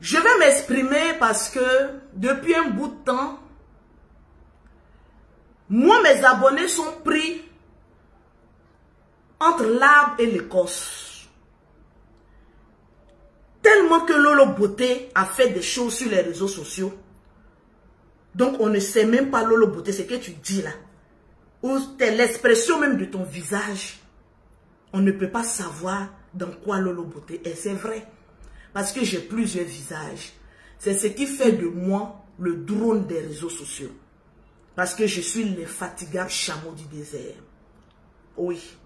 Je vais m'exprimer parce que depuis un bout de temps, moi, mes abonnés sont pris entre l'arbre et l'écorce. Tellement que Lolo Beauté a fait des choses sur les réseaux sociaux. Donc, on ne sait même pas Lolo Beauté, ce que tu dis là. Ou l'expression même de ton visage. On ne peut pas savoir dans quoi Lolo Beauté est. C'est vrai. Parce que j'ai plusieurs visages. C'est ce qui fait de moi le drone des réseaux sociaux. Parce que je suis l'infatigable chameau du désert. Oui.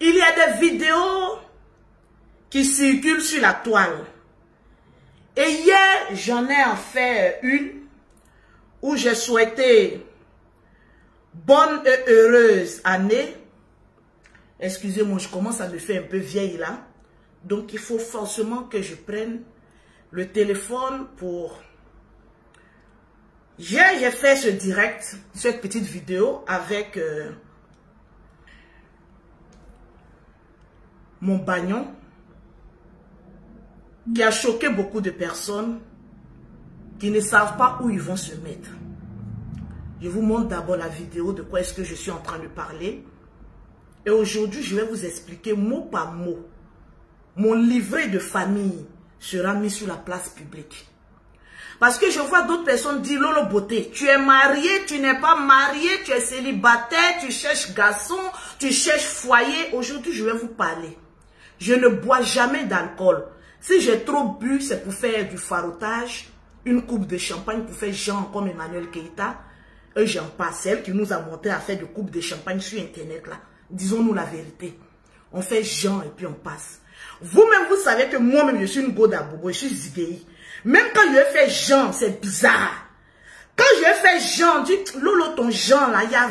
Il y a des vidéos qui circulent sur la toile. Et hier, j'en ai en fait une où j'ai souhaité bonne et heureuse année. Excusez-moi, je commence à me faire un peu vieille là. Donc, il faut forcément que je prenne le téléphone pour... J'ai fait ce direct, cette petite vidéo avec euh, mon bagnon qui a choqué beaucoup de personnes qui ne savent pas où ils vont se mettre. Je vous montre d'abord la vidéo de quoi est-ce que je suis en train de parler. Et aujourd'hui, je vais vous expliquer mot par mot mon livret de famille sera mis sur la place publique. Parce que je vois d'autres personnes dire, Lolo Beauté, tu es marié, tu n'es pas marié, tu es célibataire, tu cherches garçon, tu cherches foyer. Aujourd'hui, je vais vous parler. Je ne bois jamais d'alcool. Si j'ai trop bu, c'est pour faire du farotage, une coupe de champagne pour faire Jean comme Emmanuel Keita. Et j'en passe, celle qui nous a monté à faire des coupes de champagne sur Internet là. Disons-nous la vérité. On fait Jean et puis on passe. Vous-même, vous savez que moi-même, je suis une Goda je suis Zigei. Même quand je fais Jean, c'est bizarre. Quand je fais Jean, dis, Lolo, ton Jean, là, il y a,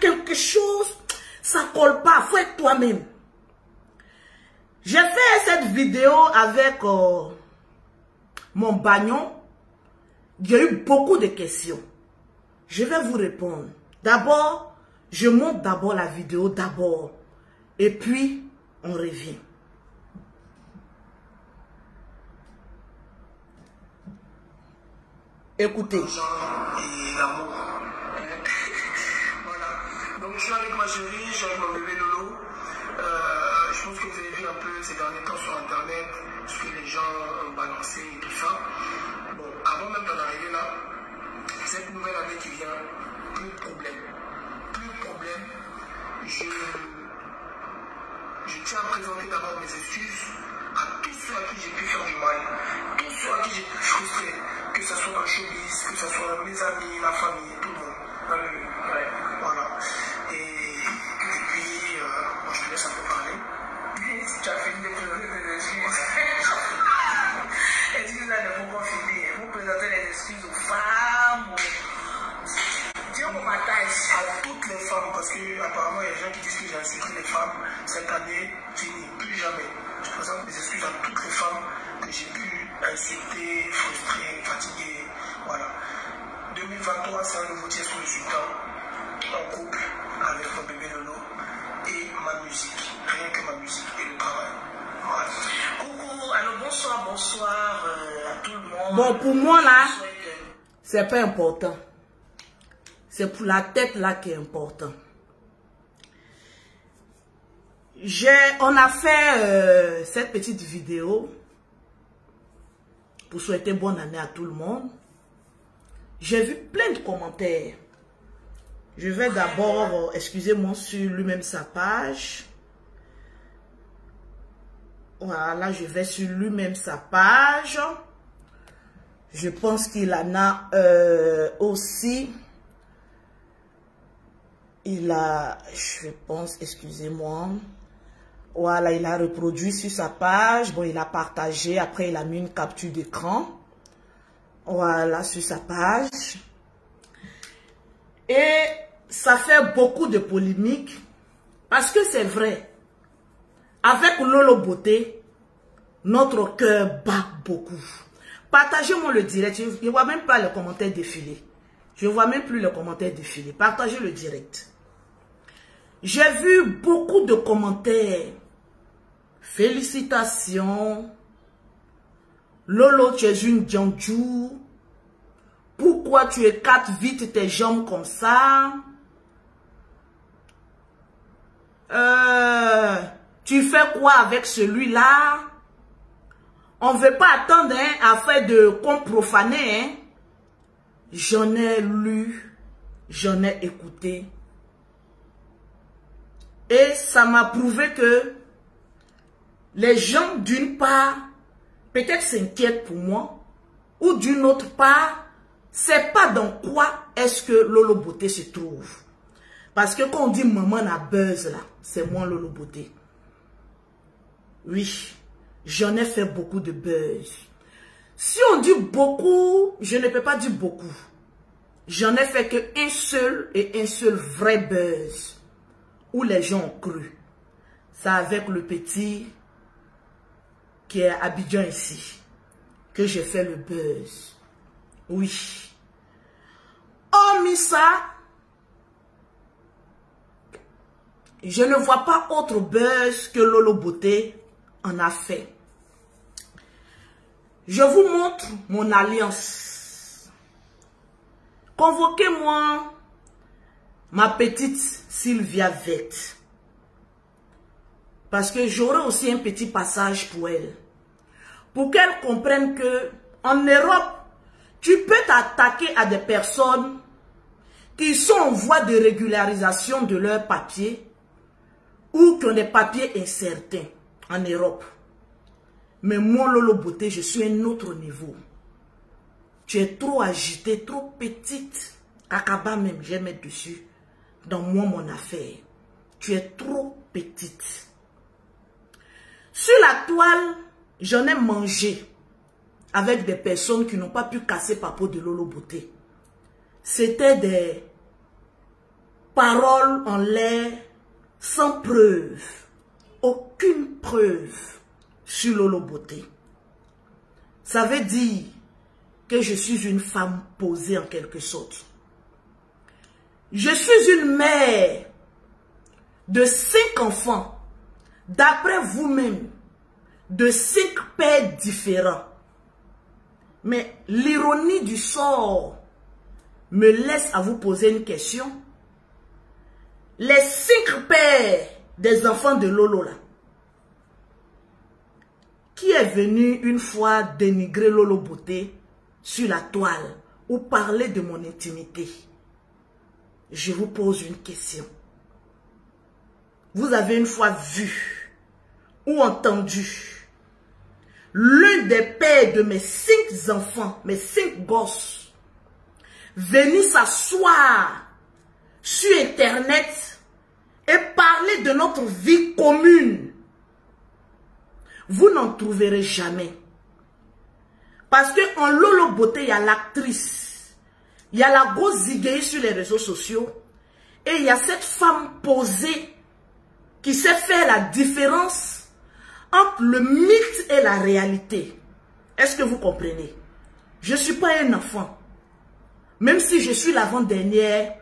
quelque chose, ça colle pas, faut être toi-même. J'ai fait cette vidéo avec euh, mon bagnon. Il y a eu beaucoup de questions. Je vais vous répondre. D'abord, je monte d'abord la vidéo d'abord. Et puis, on revient. Écoutez. Et l'amour. voilà. Donc je suis avec ma chérie, je suis avec mon bébé Lolo. Euh, je pense que vous avez vu un peu ces derniers temps sur internet ce que les gens ont balancé et tout ça. Bon, avant même d'en arriver là, cette nouvelle année qui vient, plus de problème. Plus de problème. Je, je tiens à présenter d'abord mes excuses à tous ceux à qui j'ai pu faire du mal, tous ceux à qui j'ai pu frustrer que ce soit le showbiz, que ce soit mes amis, ma famille, tout le monde. ouais, voilà. Et, et puis, euh, moi, je te laisse un peu parler. tu as fini de présenter tes excuses. excuses là ne vont pas finir. Vous présentez les excuses aux femmes. Dieu mon m'attache. À toutes les femmes, parce qu'apparemment, il y a des gens qui disent que j'ai insulté les femmes. Cette année, fini, plus jamais. Je présente mes excuses à toutes les femmes que j'ai pu insulté, frustré, fatigué. Voilà. 2023, c'est un nouveau tiers sur le sultan, en couple avec mon bébé Lolo et ma musique. Rien que ma musique et le travail. Voilà. Coucou, alors bonsoir, bonsoir euh, à tout le monde. Bon, pour moi là, c'est pas important. C'est pour la tête là qui est important. On a fait euh, cette petite vidéo pour souhaiter bonne année à tout le monde. J'ai vu plein de commentaires. Je vais d'abord, excusez-moi, sur lui-même sa page. Voilà, je vais sur lui-même sa page. Je pense qu'il en a euh, aussi. Il a, je pense, excusez-moi. Voilà, il a reproduit sur sa page. Bon, il a partagé. Après, il a mis une capture d'écran. Voilà, sur sa page. Et ça fait beaucoup de polémiques. Parce que c'est vrai. Avec Lolo Beauté, notre cœur bat beaucoup. Partagez-moi le direct. Je ne vois même pas les commentaires défiler. Je ne vois même plus les commentaires défiler. Partagez le direct. J'ai vu beaucoup de commentaires Félicitations. Lolo, tu es une djandjou. Pourquoi tu écartes vite tes jambes comme ça? Euh, tu fais quoi avec celui-là? On ne veut pas attendre hein, afin de qu'on profaner. Hein. J'en ai lu, j'en ai écouté. Et ça m'a prouvé que les gens, d'une part, peut-être s'inquiètent pour moi, ou d'une autre part, c'est pas dans quoi est-ce que Lolo Beauté se trouve. Parce que quand on dit maman n'a buzz là, c'est moi Lolo Beauté. Oui, j'en ai fait beaucoup de buzz. Si on dit beaucoup, je ne peux pas dire beaucoup. J'en ai fait qu'un seul et un seul vrai buzz où les gens ont cru. C'est avec le petit qui est Abidjan ici que j'ai fait le buzz. Oui. Oh, Missa, je ne vois pas autre buzz que Lolo Beauté en a fait. Je vous montre mon alliance. Convoquez-moi ma petite Sylvia Vette. Parce que j'aurai aussi un petit passage pour elle. Pour qu'elle comprenne que en Europe, tu peux t'attaquer à des personnes qui sont en voie de régularisation de leurs papiers ou qui ont des papiers incertains en Europe. Mais moi, Lolo Beauté, je suis un autre niveau. Tu es trop agitée, trop petite. Kakaba même, je vais mettre dessus. Dans moi, mon affaire. Tu es trop petite. Sur la toile, j'en ai mangé avec des personnes qui n'ont pas pu casser Papo de Lolo Beauté. C'était des paroles en l'air sans preuve. Aucune preuve sur Lolo Beauté. Ça veut dire que je suis une femme posée en quelque sorte. Je suis une mère de cinq enfants, d'après vous-même, de cinq pères différents. Mais l'ironie du sort me laisse à vous poser une question. Les cinq pères des enfants de Lolo qui est venu une fois dénigrer Lolo Beauté sur la toile ou parler de mon intimité? Je vous pose une question. Vous avez une fois vu entendu l'un des pères de mes cinq enfants, mes cinq gosses, venir s'asseoir sur Internet et parler de notre vie commune. Vous n'en trouverez jamais. Parce que en Lolo Beauté, il y a l'actrice, il y a la grosse sur les réseaux sociaux, et il y a cette femme posée qui sait faire la différence entre le mythe et la réalité. Est-ce que vous comprenez? Je ne suis pas un enfant. Même si je suis l'avant-dernière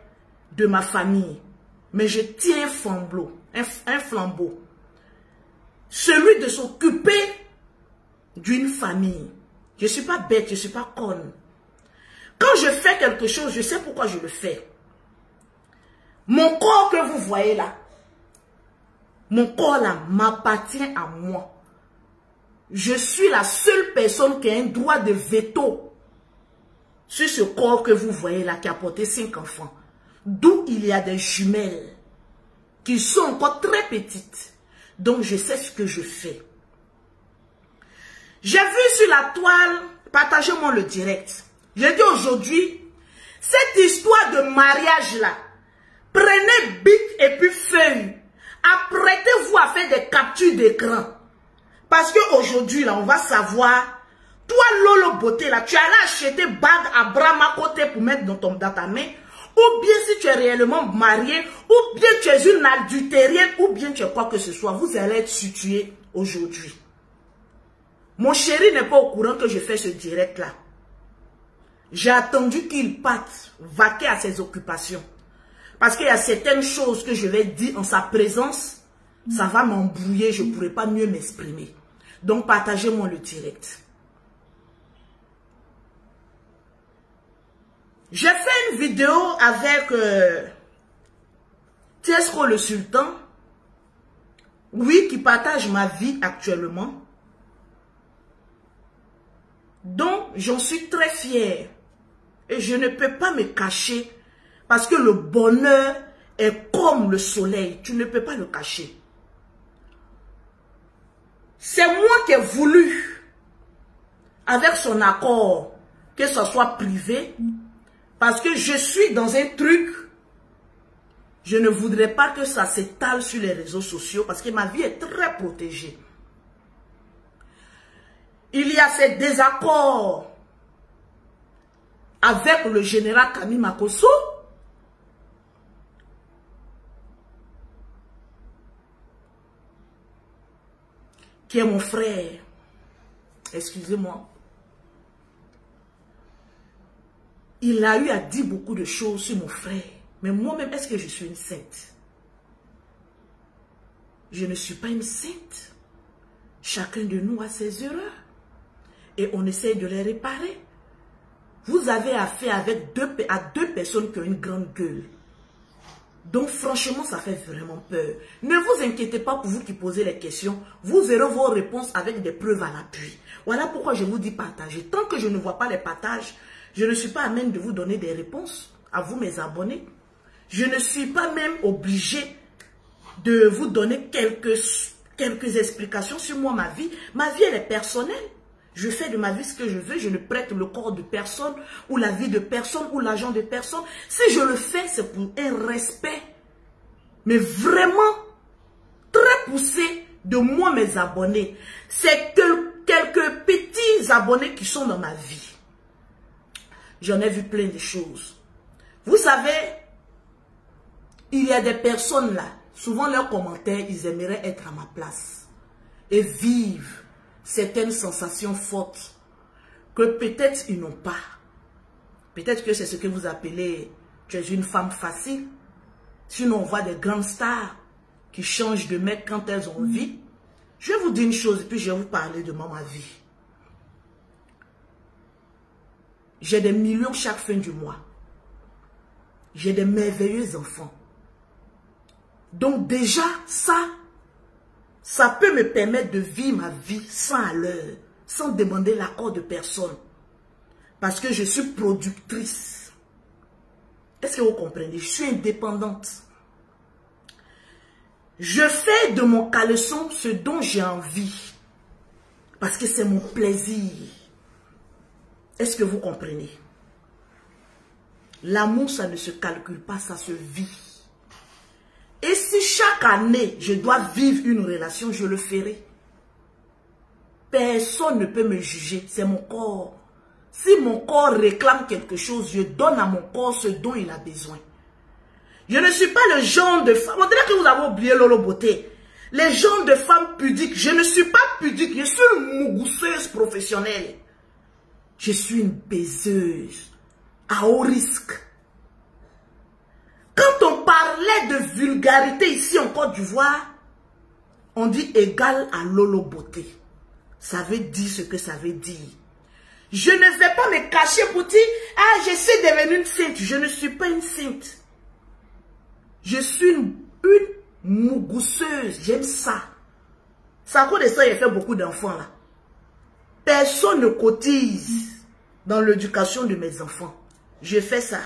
de ma famille. Mais je tiens un flambeau. Un, flambeau. Celui de s'occuper d'une famille. Je ne suis pas bête, je ne suis pas conne. Quand je fais quelque chose, je sais pourquoi je le fais. Mon corps que vous voyez là, mon corps là m'appartient à moi. Je suis la seule personne qui a un droit de veto sur ce corps que vous voyez là qui a porté cinq enfants. D'où il y a des jumelles qui sont encore très petites. Donc je sais ce que je fais. J'ai vu sur la toile, partagez-moi le direct. J'ai dit aujourd'hui, cette histoire de mariage là, prenez bic et puis feuille Apprêtez-vous à faire des captures d'écran. Parce qu'aujourd'hui, là, on va savoir, toi, Lolo Beauté, là, tu allais acheter bague à Brahma côté pour mettre dans, ton, dans ta main, ou bien si tu es réellement marié, ou bien tu es une adultérienne, ou bien tu es quoi que ce soit, vous allez être situé aujourd'hui. Mon chéri n'est pas au courant que je fais ce direct-là. J'ai attendu qu'il parte, vaquer à ses occupations. Parce qu'il y a certaines choses que je vais dire en sa présence, ça va m'embrouiller, je ne pourrai pas mieux m'exprimer. Donc partagez-moi le direct. J'ai fait une vidéo avec euh, Tesco le Sultan, oui, qui partage ma vie actuellement. Donc, j'en suis très fière. Et je ne peux pas me cacher parce que le bonheur est comme le soleil. Tu ne peux pas le cacher. C'est moi qui ai voulu, avec son accord, que ce soit privé, parce que je suis dans un truc, je ne voudrais pas que ça s'étale sur les réseaux sociaux, parce que ma vie est très protégée. Il y a ces désaccords avec le général Camille Makoso, qui est mon frère. Excusez-moi. Il a eu à dire beaucoup de choses sur mon frère. Mais moi-même, est-ce que je suis une sainte? Je ne suis pas une sainte. Chacun de nous a ses erreurs. Et on essaie de les réparer. Vous avez affaire avec deux, à deux personnes qui ont une grande gueule. Donc franchement, ça fait vraiment peur. Ne vous inquiétez pas pour vous qui posez les questions. Vous verrez vos réponses avec des preuves à l'appui. Voilà pourquoi je vous dis partager. Tant que je ne vois pas les partages, je ne suis pas à même de vous donner des réponses. À vous, mes abonnés. Je ne suis pas même obligé de vous donner quelques, quelques explications sur moi, ma vie. Ma vie, elle est personnelle. Je fais de ma vie ce que je veux, je ne prête le corps de personne, ou la vie de personne, ou l'argent de personne. Si je le fais, c'est pour un respect, mais vraiment très poussé de moi, mes abonnés. C'est que quelques petits abonnés qui sont dans ma vie. J'en ai vu plein de choses. Vous savez, il y a des personnes là, souvent leurs commentaires, ils aimeraient être à ma place et vivre certaines sensations fortes que peut-être ils n'ont pas. Peut-être que c'est ce que vous appelez, tu es une femme facile. Sinon, on voit des grandes stars qui changent de mec quand elles ont envie. Je vais vous dire une chose, puis je vais vous parler de ma vie. J'ai des millions chaque fin du mois. J'ai des merveilleux enfants. Donc déjà, ça, ça peut me permettre de vivre ma vie sans à l'heure, sans demander l'accord de personne. Parce que je suis productrice. Est-ce que vous comprenez? Je suis indépendante. Je fais de mon caleçon ce dont j'ai envie. Parce que c'est mon plaisir. Est-ce que vous comprenez? L'amour, ça ne se calcule pas, ça se vit. Et si chaque année, je dois vivre une relation, je le ferai. Personne ne peut me juger, c'est mon corps. Si mon corps réclame quelque chose, je donne à mon corps ce dont il a besoin. Je ne suis pas le genre de femme, on dirait que vous avez oublié Lolo Beauté. Les gens de femmes pudiques, je ne suis pas pudique, je suis une mougousseuse professionnelle. Je suis une baiseuse à haut risque. Quand on parlait de vulgarité ici en Côte d'Ivoire, on dit égal à Lolo Beauté. Ça veut dire ce que ça veut dire. Je ne vais pas me cacher pour dire, ah, je suis devenue une sainte. Je ne suis pas une sainte. Je suis une, une mougousseuse. J'aime ça. Cause de ça, il fait beaucoup d'enfants là. Personne ne cotise dans l'éducation de mes enfants. Je fais ça.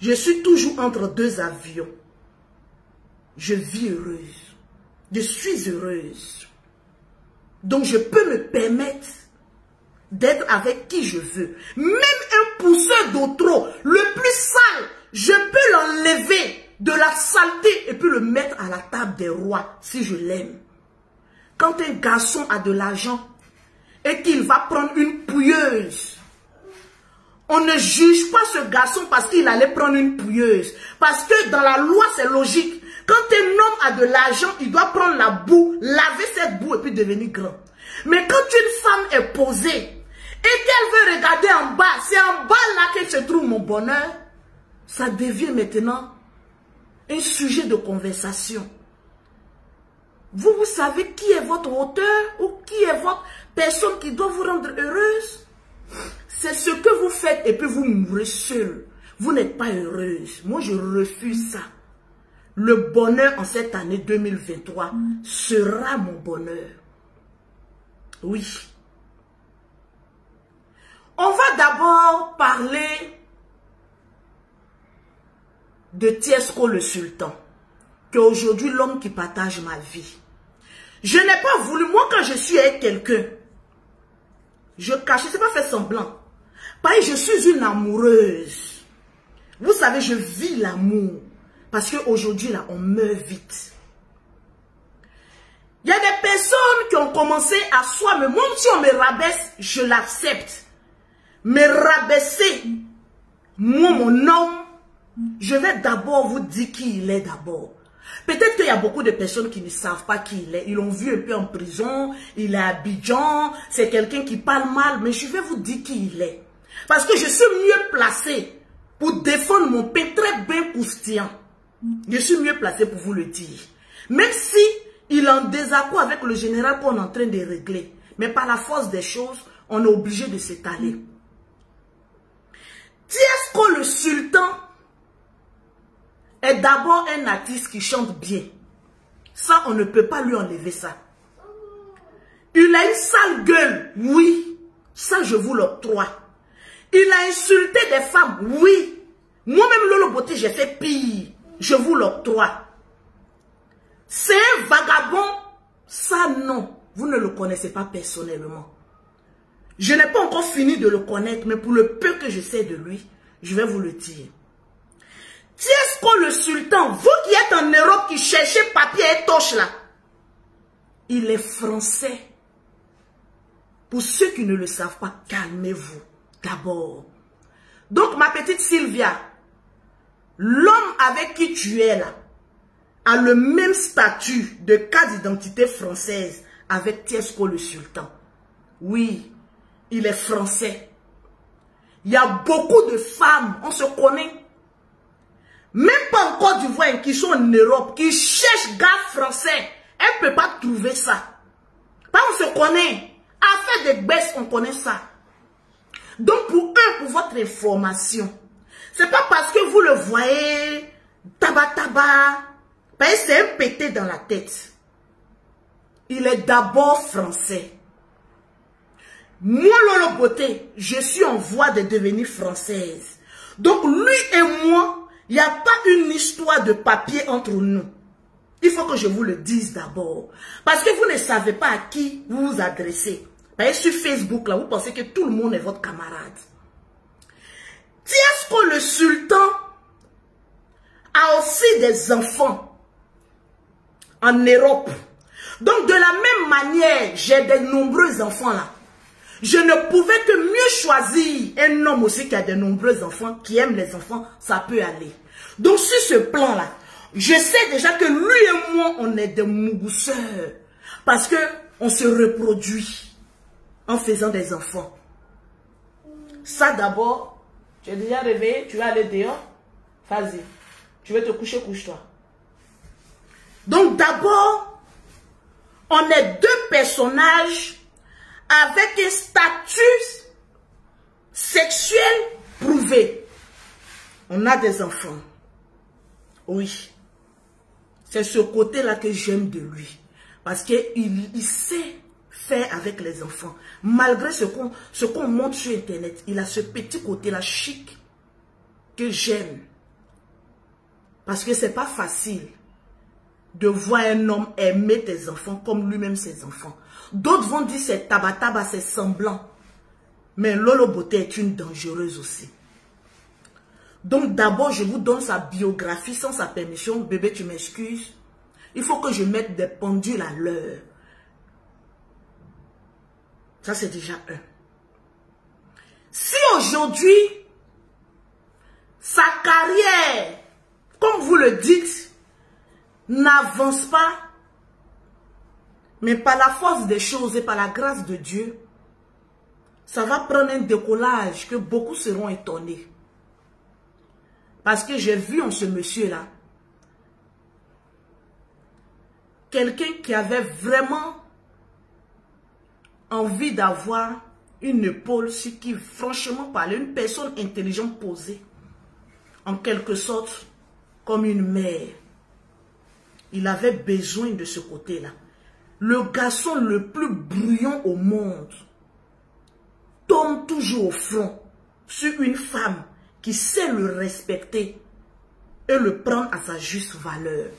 Je suis toujours entre deux avions. Je vis heureuse. Je suis heureuse. Donc je peux me permettre d'être avec qui je veux. Même un pousseur d'eau trop, le plus sale, je peux l'enlever de la saleté et puis le mettre à la table des rois si je l'aime. Quand un garçon a de l'argent et qu'il va prendre une pouilleuse on ne juge pas ce garçon parce qu'il allait prendre une pouilleuse. Parce que dans la loi, c'est logique. Quand un homme a de l'argent, il doit prendre la boue, laver cette boue et puis devenir grand. Mais quand une femme est posée et qu'elle veut regarder en bas, c'est en bas là que se trouve mon bonheur, ça devient maintenant un sujet de conversation. Vous, vous savez qui est votre auteur ou qui est votre personne qui doit vous rendre heureuse? C'est ce que vous faites et puis vous mourrez seul. Vous n'êtes pas heureuse. Moi, je refuse ça. Le bonheur en cette année 2023 sera mon bonheur. Oui. On va d'abord parler de Tiesco le sultan, qui aujourd'hui l'homme qui partage ma vie. Je n'ai pas voulu, moi quand je suis avec quelqu'un, je cache, je ne sais pas faire semblant. Pareil, je suis une amoureuse. Vous savez, je vis l'amour. Parce qu'aujourd'hui, là, on meurt vite. Il y a des personnes qui ont commencé à soi, mais même si on me rabaisse, je l'accepte. Mais rabaisser, moi, mon homme, je vais d'abord vous dire qui il est d'abord. Peut-être qu'il y a beaucoup de personnes qui ne savent pas qui il est. Ils l'ont vu un peu en prison, il est à Abidjan, c'est quelqu'un qui parle mal, mais je vais vous dire qui il est. Parce que je suis mieux placé pour défendre mon pain très bien croustillant. Je suis mieux placé pour vous le dire. Même si il est en désaccord avec le général qu'on est en train de régler. Mais par la force des choses, on est obligé de s'étaler. Tiesco le sultan est d'abord un artiste qui chante bien? Ça, on ne peut pas lui enlever ça. Il a une sale gueule, oui. Ça, je vous l'octroie. Il a insulté des femmes, oui. Moi-même, Lolo Beauté, j'ai fait pire. Je vous l'octroie. C'est un vagabond. Ça, non. Vous ne le connaissez pas personnellement. Je n'ai pas encore fini de le connaître, mais pour le peu que je sais de lui, je vais vous le dire. Tiesco le sultan, vous qui êtes en Europe, qui cherchez papier et toche là, il est français. Pour ceux qui ne le savent pas, calmez-vous d'abord. Donc, ma petite Sylvia, l'homme avec qui tu es là, a le même statut de cas d'identité française avec Tiesco le sultan. Oui, il est français. Il y a beaucoup de femmes, on se connaît. Même pas en Côte d'Ivoire, qui sont en Europe, qui cherchent gars français. Elle ne peut pas trouver ça. Pas on se connaît. Affaire des baisses, on connaît ça. Donc pour eux, pour votre information, c'est pas parce que vous le voyez, tabac tabac, parce que c'est un pété dans la tête. Il est d'abord français. Moi, Lolo Beauté, je suis en voie de devenir française. Donc, lui et moi, il n'y a pas une histoire de papier entre nous. Il faut que je vous le dise d'abord. Parce que vous ne savez pas à qui vous vous adressez. Que sur Facebook, là, vous pensez que tout le monde est votre camarade. Tiesco le sultan a aussi des enfants en Europe. Donc, de la même manière, j'ai de nombreux enfants là. Je ne pouvais que mieux choisir un homme aussi qui a de nombreux enfants, qui aime les enfants, ça peut aller. Donc sur ce plan-là, je sais déjà que lui et moi, on est des mougousseurs. Parce que on se reproduit en faisant des enfants. Ça d'abord, tu es déjà réveillé, tu vas aller dehors, vas-y. Tu veux te coucher, couche-toi. Donc d'abord, on est deux personnages avec un statut sexuel prouvé. On a des enfants. Oui. C'est ce côté-là que j'aime de lui. Parce qu'il il sait faire avec les enfants. Malgré ce qu'on montre sur Internet, il a ce petit côté-là chic que j'aime. Parce que c'est pas facile de voir un homme aimer tes enfants comme lui-même ses enfants. D'autres vont dire c'est tabataba, c'est semblant. Mais Lolo Beauté est une dangereuse aussi. Donc d'abord, je vous donne sa biographie sans sa permission. Bébé, tu m'excuses. Il faut que je mette des pendules à l'heure. Ça, c'est déjà un. Si aujourd'hui, sa carrière, comme vous le dites, n'avance pas, mais par la force des choses et par la grâce de Dieu, ça va prendre un décollage que beaucoup seront étonnés. Parce que j'ai vu en ce monsieur-là, quelqu'un qui avait vraiment envie d'avoir une épaule sur qui, franchement parler, une personne intelligente posée, en quelque sorte, comme une mère. Il avait besoin de ce côté-là. Le garçon le plus bruyant au monde tombe toujours au front sur une femme qui sait le respecter et le prendre à sa juste valeur.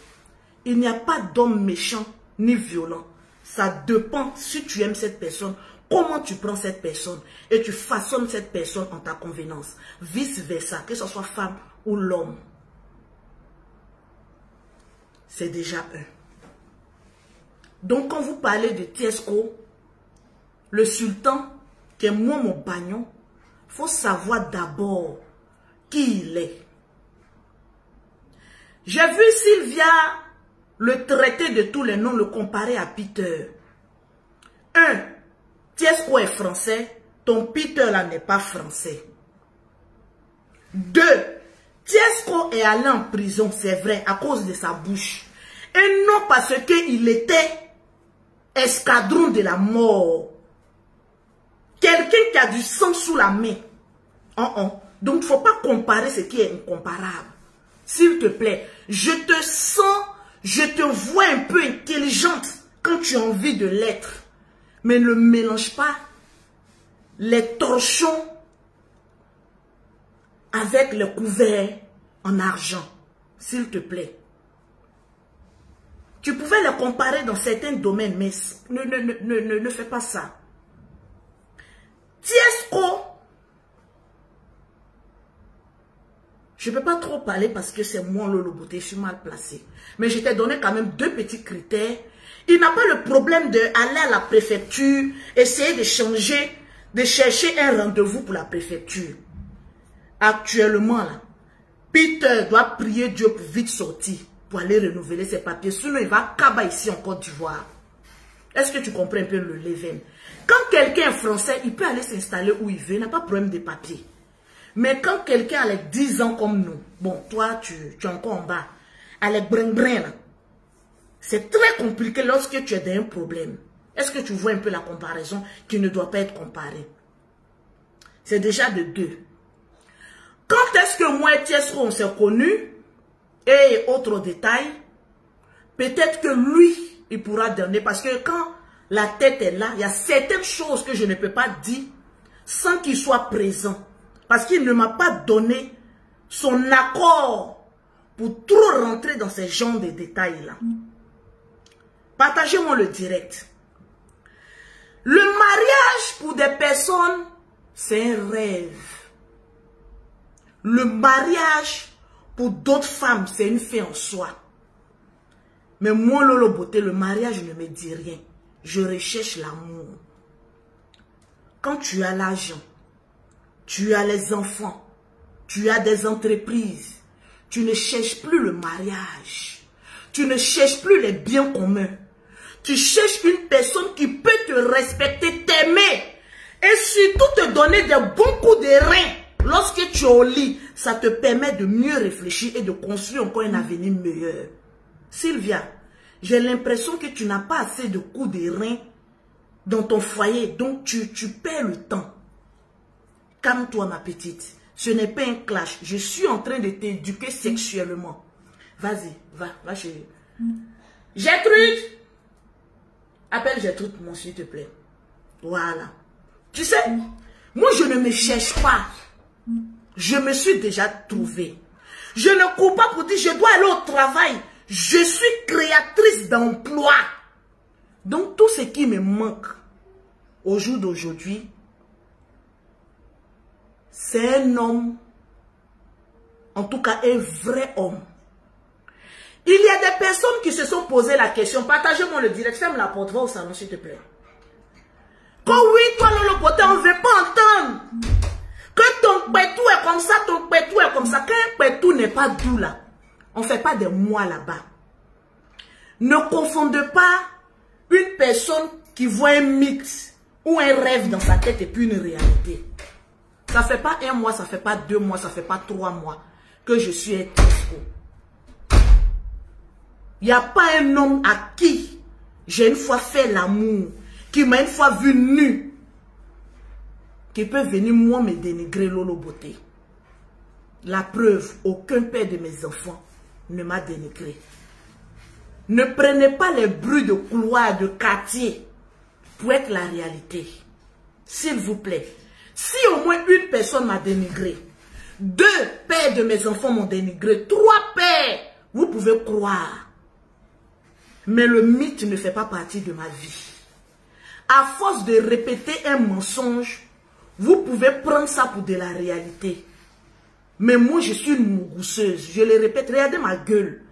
Il n'y a pas d'homme méchant ni violent. Ça dépend si tu aimes cette personne, comment tu prends cette personne et tu façonnes cette personne en ta convenance. Vice versa, que ce soit femme ou l'homme. C'est déjà un. Donc quand vous parlez de Tiesco, le sultan, qui est moi mon bagnon, faut savoir d'abord qui il est. J'ai vu Sylvia le traiter de tous les noms, le comparer à Peter. Un, Tiesco est français, ton Peter là n'est pas français. Deux, Tiesco est allé en prison, c'est vrai, à cause de sa bouche. Et non parce qu'il était escadron de la mort. Quelqu'un qui a du sang sous la main. Oh, oh. Donc, il ne faut pas comparer ce qui est incomparable. S'il te plaît, je te sens, je te vois un peu intelligente quand tu as envie de l'être. Mais ne mélange pas les torchons avec le couvert en argent. S'il te plaît. Tu pouvais les comparer dans certains domaines, mais ne, ne, ne, ne fais pas ça. Tiesco, je ne peux pas trop parler parce que c'est moi le beauté, je suis mal placé. Mais je t'ai donné quand même deux petits critères. Il n'a pas le problème d'aller à la préfecture, essayer de changer, de chercher un rendez-vous pour la préfecture. Actuellement, Peter doit prier Dieu pour vite sortir, pour aller renouveler ses papiers. Sinon, il va à ici en Côte d'Ivoire. Est-ce que tu comprends un peu le leven Quand quelqu'un est français, il peut aller s'installer où il veut, il n'a pas problème de papier. Mais quand quelqu'un a les 10 ans comme nous, bon, toi, tu, tu es encore en bas, avec brin brin, c'est très compliqué lorsque tu es dans un problème. Est-ce que tu vois un peu la comparaison qui ne doit pas être comparée? C'est déjà de deux. Quand est-ce que moi et Tiesco, on s'est connus? Et autre détail, peut-être que lui, il pourra donner. Parce que quand la tête est là, il y a certaines choses que je ne peux pas dire sans qu'il soit présent. Parce qu'il ne m'a pas donné son accord pour trop rentrer dans ces genres de détails-là. Partagez-moi le direct. Le mariage pour des personnes, c'est un rêve. Le mariage pour d'autres femmes, c'est une fin en soi. Mais moi, Lolo Beauté, le mariage ne me dit rien. Je recherche l'amour. Quand tu as l'argent, tu as les enfants, tu as des entreprises, tu ne cherches plus le mariage. Tu ne cherches plus les biens communs. Tu cherches une personne qui peut te respecter, t'aimer et surtout te donner des bons coups de rein. Lorsque tu es au lit, ça te permet de mieux réfléchir et de construire encore un avenir meilleur. Sylvia, j'ai l'impression que tu n'as pas assez de coups de rein dans ton foyer, donc tu, tu perds le temps. Calme-toi, ma petite. Ce n'est pas un clash. Je suis en train de t'éduquer sexuellement. Vas-y, va, va chez... Gertrude Appelle Gertrude, mon s'il te plaît. Voilà. Tu sais, moi, je ne me cherche pas. Je me suis déjà trouvée. Je ne cours pas pour dire, je dois aller au travail. Je suis créatrice d'emploi. Donc, tout ce qui me manque au jour d'aujourd'hui, c'est un homme, en tout cas un vrai homme. Il y a des personnes qui se sont posé la question, partagez-moi le direct, ferme la porte, va au salon s'il te plaît. Quand oui, toi, le côté, on ne veut pas entendre. Que ton pétou est comme ça, ton pétou est comme ça. Quand un pétou n'est pas doux là, on ne fait pas des mois là-bas. Ne confondez pas une personne qui voit un mythe ou un rêve dans sa tête et puis une réalité. Ça fait pas un mois, ça fait pas deux mois, ça fait pas trois mois que je suis un. Il n'y a pas un homme à qui j'ai une fois fait l'amour, qui m'a une fois vu nu, qui peut venir moi me dénigrer Lolo Beauté. La preuve, aucun père de mes enfants ne m'a dénigré. Ne prenez pas les bruits de couloir, de quartier pour être la réalité. S'il vous plaît. Si au moins une personne m'a dénigré, deux pères de mes enfants m'ont dénigré, trois pères, vous pouvez croire. Mais le mythe ne fait pas partie de ma vie. À force de répéter un mensonge, vous pouvez prendre ça pour de la réalité. Mais moi, je suis une mousseuse. Je le répète, regardez ma gueule.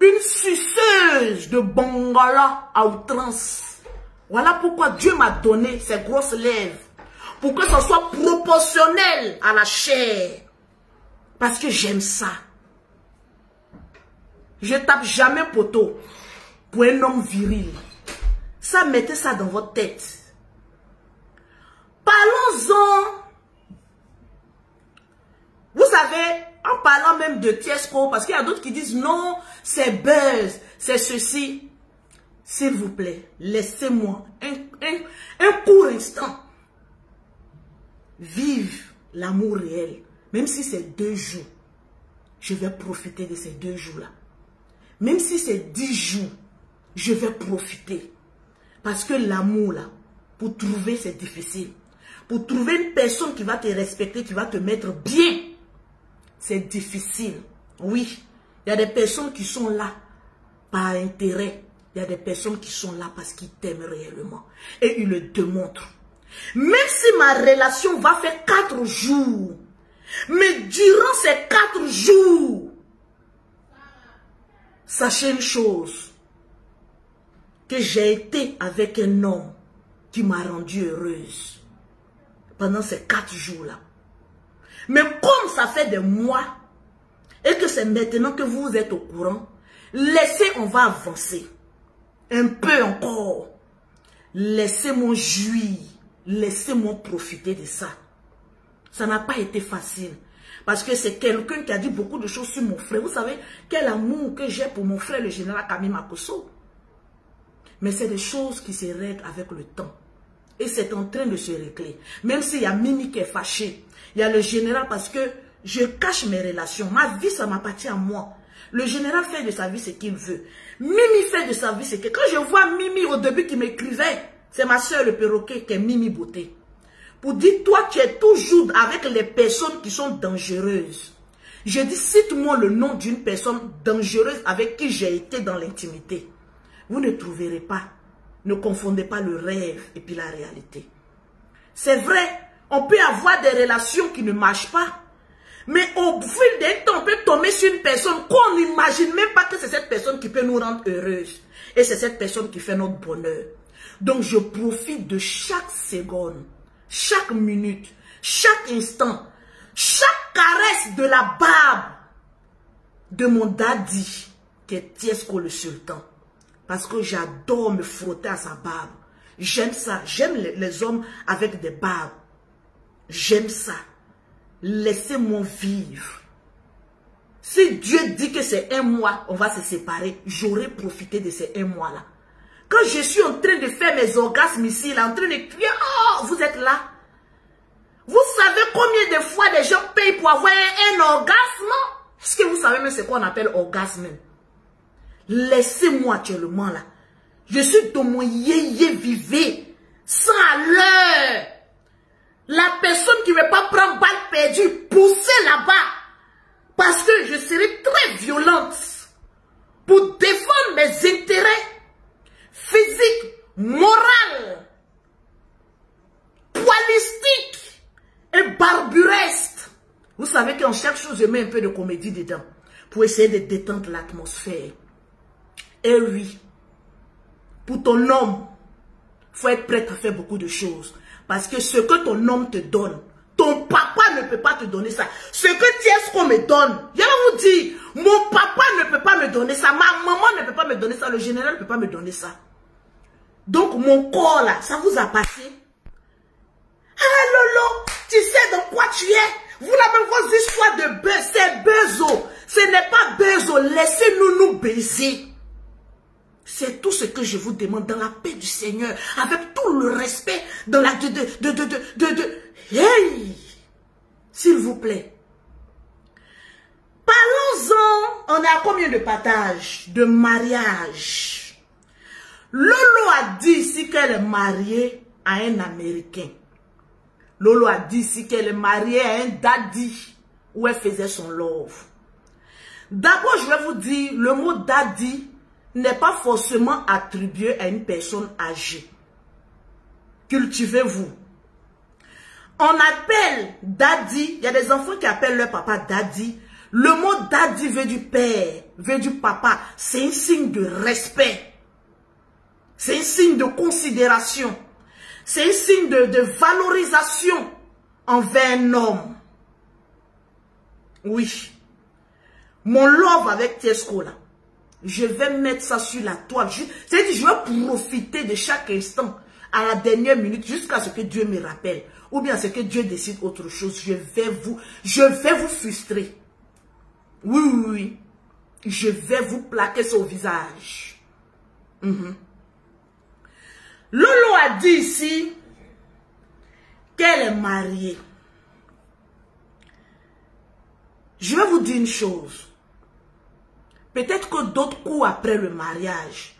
Une suceuse de bangala à outrance. Voilà pourquoi Dieu m'a donné ces grosses lèvres. Pour que ça soit proportionnel à la chair. Parce que j'aime ça. Je tape jamais poteau pour un homme viril. Ça, mettez ça dans votre tête. Parlons-en. Vous savez, en parlant même de Tiesco, parce qu'il y a d'autres qui disent non, c'est buzz, c'est ceci. S'il vous plaît, laissez-moi un, un, court instant vivre l'amour réel. Même si c'est deux jours, je vais profiter de ces deux jours-là. Même si c'est dix jours, je vais profiter. Parce que l'amour, là, pour trouver, c'est difficile. Pour trouver une personne qui va te respecter, qui va te mettre bien, c'est difficile. Oui, il y a des personnes qui sont là par intérêt. Il y a des personnes qui sont là parce qu'ils t'aiment réellement. Et ils le démontrent. Même si ma relation va faire quatre jours, mais durant ces quatre jours, sachez une chose, que j'ai été avec un homme qui m'a rendue heureuse pendant ces quatre jours-là. Mais comme ça fait des mois et que c'est maintenant que vous êtes au courant, laissez, on va avancer. Un peu encore. Laissez-moi jouir. Laissez-moi profiter de ça. Ça n'a pas été facile. Parce que c'est quelqu'un qui a dit beaucoup de choses sur mon frère. Vous savez, quel amour que j'ai pour mon frère, le général Camille Makoso. Mais c'est des choses qui se règlent avec le temps. Et c'est en train de se régler. Même s'il y a Mimi qui est fâché. Il y a le général parce que je cache mes relations. Ma vie, ça m'appartient à moi. Le général fait de sa vie ce qu'il veut. Mimi fait de sa vie ce que... Quand je vois Mimi au début qui m'écrivait, c'est ma soeur le perroquet qui est Mimi Beauté. Pour dire, toi, tu es toujours avec les personnes qui sont dangereuses. Je dis, cite-moi le nom d'une personne dangereuse avec qui j'ai été dans l'intimité. Vous ne trouverez pas. Ne confondez pas le rêve et puis la réalité. C'est vrai, on peut avoir des relations qui ne marchent pas. Mais au fil des temps, on peut tomber sur une personne qu'on n'imagine même pas que c'est cette personne qui peut nous rendre heureuses. Et c'est cette personne qui fait notre bonheur. Donc je profite de chaque seconde, chaque minute, chaque instant, chaque caresse de la barbe de mon daddy qui est Tiesco le sultan. Parce que j'adore me frotter à sa barbe. J'aime ça. J'aime les, hommes avec des barbes. J'aime ça. Laissez-moi vivre. Si Dieu dit que c'est un mois, on va se séparer, j'aurais profité de ces un mois-là. Quand je suis en train de faire mes orgasmes ici, là, en train de crier, oh, vous êtes là. Vous savez combien de fois des gens payent pour avoir un, orgasme? Est-ce que vous savez même ce qu'on appelle orgasme? Laissez-moi actuellement là. Je suis dans mon yé-yé vivé. Sans l'heure. La personne qui ne veut pas prendre balle perdue, poussez là-bas. Parce que je serai très violente. Pour défendre mes intérêts physiques, moraux, poilistiques et barburesques. Vous savez qu'en chaque chose, je mets un peu de comédie dedans. Pour essayer de détendre l'atmosphère. Et eh oui, pour ton homme, il faut être prêt à faire beaucoup de choses. Parce que ce que ton homme te donne, ton papa ne peut pas te donner ça. Ce que qu'on me donne, vais vous dire, mon papa ne peut pas me donner ça, ma maman ne peut pas me donner ça, le général ne peut pas me donner ça. Donc mon corps là, ça vous a passé? Ah Lolo, tu sais dans quoi tu es? Vous l'avez vos histoires de buzz, c'est bezo. Ce n'est pas bezo, laissez-nous nous baiser. C'est tout ce que je vous demande dans la paix du Seigneur, avec tout le respect dans la de de de de de de, hey, s'il vous plaît. Parlons-en. On est à combien de partages? De mariage? Lolo a dit ici qu'elle est mariée à un Américain. Lolo a dit ici qu'elle est mariée à un daddy où elle faisait son love. D'abord, je vais vous dire, le mot daddy n'est pas forcément attribué à une personne âgée. Cultivez-vous. On appelle daddy, il y a des enfants qui appellent leur papa daddy. Le mot daddy veut du père, veut du papa. C'est un signe de respect. C'est un signe de considération. C'est un signe de, de valorisation envers un homme. Oui. Mon love avec Tesco là, je vais mettre ça sur la toile. C'est-à-dire, je vais profiter de chaque instant à la dernière minute jusqu'à ce que Dieu me rappelle. Ou bien ce que Dieu décide autre chose. Je vais vous, je vais vous frustrer. Oui, oui, oui. Je vais vous plaquer sur visage. Mhm. Lolo a dit ici qu'elle est mariée. Je vais vous dire une chose. Peut-être que d'autres coups après le mariage.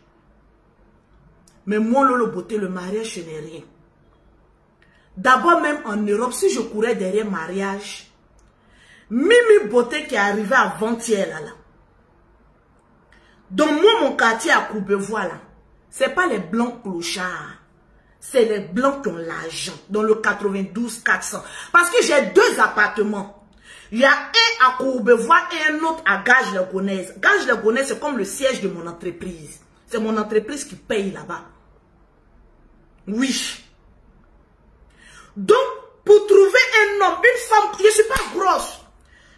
Mais moi, Lolo Beauté, le mariage, ce n'est rien. D'abord, même en Europe, si je courais derrière mariage, Mimi Beauté qui est arrivée avant-hier, là, là. Donc, moi, mon quartier à Courbevoie, là, c'est pas les blancs clochards. C'est les blancs qui ont l'argent, dans le 92 400. Parce que j'ai deux appartements. Il y a un à Courbevoie et un autre à Gage-le-Gonesse. Gage-le-Gonesse, c'est comme le siège de mon entreprise. C'est mon entreprise qui paye là-bas. Oui. Donc, pour trouver un homme, une femme, je ne suis pas grosse.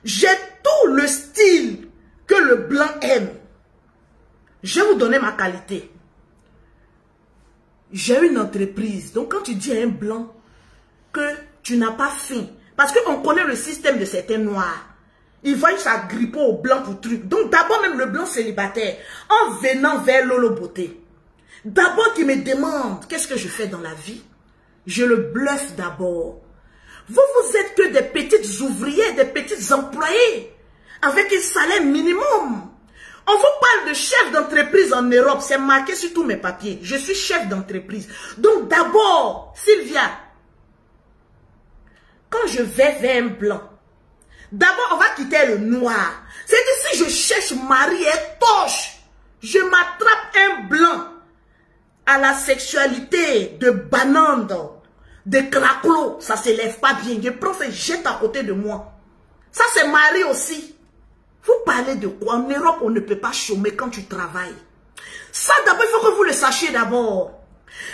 J'ai tout le style que le blanc aime. Je vais vous donner ma qualité. J'ai une entreprise. Donc, quand tu dis à un blanc que tu n'as pas faim, parce qu'on connaît le système de certains noirs. Ils vont s'agripper au blanc pour truc. Donc d'abord même le blanc célibataire, en venant vers Lolo Beauté, d'abord qu'il me demande qu'est-ce que je fais dans la vie, je le bluffe d'abord. Vous, vous êtes que des petites ouvriers, des petites employés, avec un salaire minimum. On vous parle de chef d'entreprise en Europe, c'est marqué sur tous mes papiers. Je suis chef d'entreprise. Donc d'abord, Sylvia, quand je vais vers un blanc, d'abord on va quitter le noir. C'est que si je cherche Marie et Toche, je m'attrape un blanc à la sexualité de banande, de craclo, ça ne s'élève pas bien. Je prends et jette à côté de moi. Ça c'est Marie aussi. Vous parlez de quoi? En Europe, on ne peut pas chômer quand tu travailles. Ça d'abord, il faut que vous le sachiez d'abord.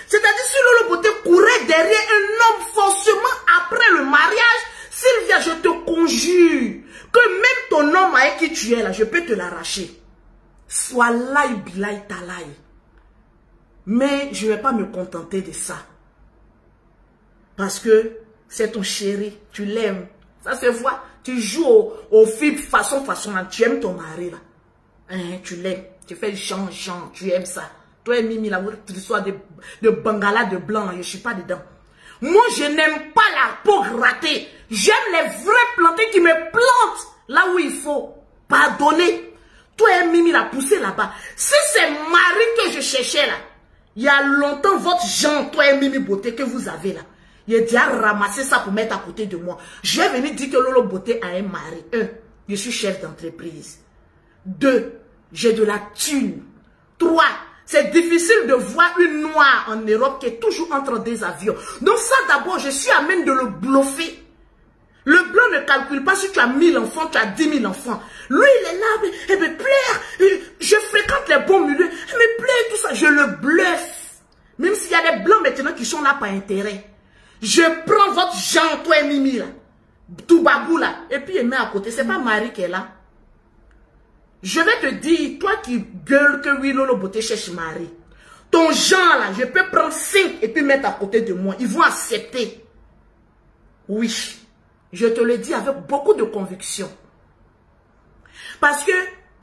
C'est-à-dire, si Lolo Beauté courait derrière un homme forcément après le mariage, Sylvia, je te conjure que même ton homme avec qui tu es là, je peux te l'arracher. Sois là, bilay talay. Mais je ne vais pas me contenter de ça. Parce que c'est ton chéri, tu l'aimes. Ça se voit. Tu joues au, au façon, façon, tu aimes ton mari là. Hein, tu l'aimes. Tu fais chant, chant, tu aimes ça. Toi et Mimi, là, tu sois de, de bangala de blanc, je suis pas dedans. Moi, je n'aime pas la peau grattée. J'aime les vrais plantés qui me plantent là où il faut. Pardonnez. Toi et Mimi l'a poussé là-bas. Si c'est Marie que je cherchais là, il y a longtemps, votre Jean, toi et Mimi Beauté que vous avez là, il a déjà ramassé ça pour mettre à côté de moi. Je vais dire que Lolo Beauté a un mari. Un, je suis chef d'entreprise. Deux, j'ai de la thune. Trois, c'est difficile de voir une noire en Europe qui est toujours entre des avions. Donc ça d'abord, je suis à même de le bluffer. Le blanc ne calcule pas si tu as 1000 enfants, tu as 10 000 enfants. Lui, il est là, il me plaît. Je fréquente les bons milieux. Il me plaît, tout ça. Je le bluffe. Même s'il y a des blancs maintenant qui sont là par intérêt. Je prends votre Jean, toi et Mimi, là. Tout babou, là. Et puis, il met à côté. C'est pas Marie qui est là. Je vais te dire, toi qui gueules que oui, Lolo Beauté cherche Marie. Ton Jean, là, je peux prendre 5 et puis mettre à côté de moi. Ils vont accepter. Oui. Je te le dis avec beaucoup de conviction. Parce que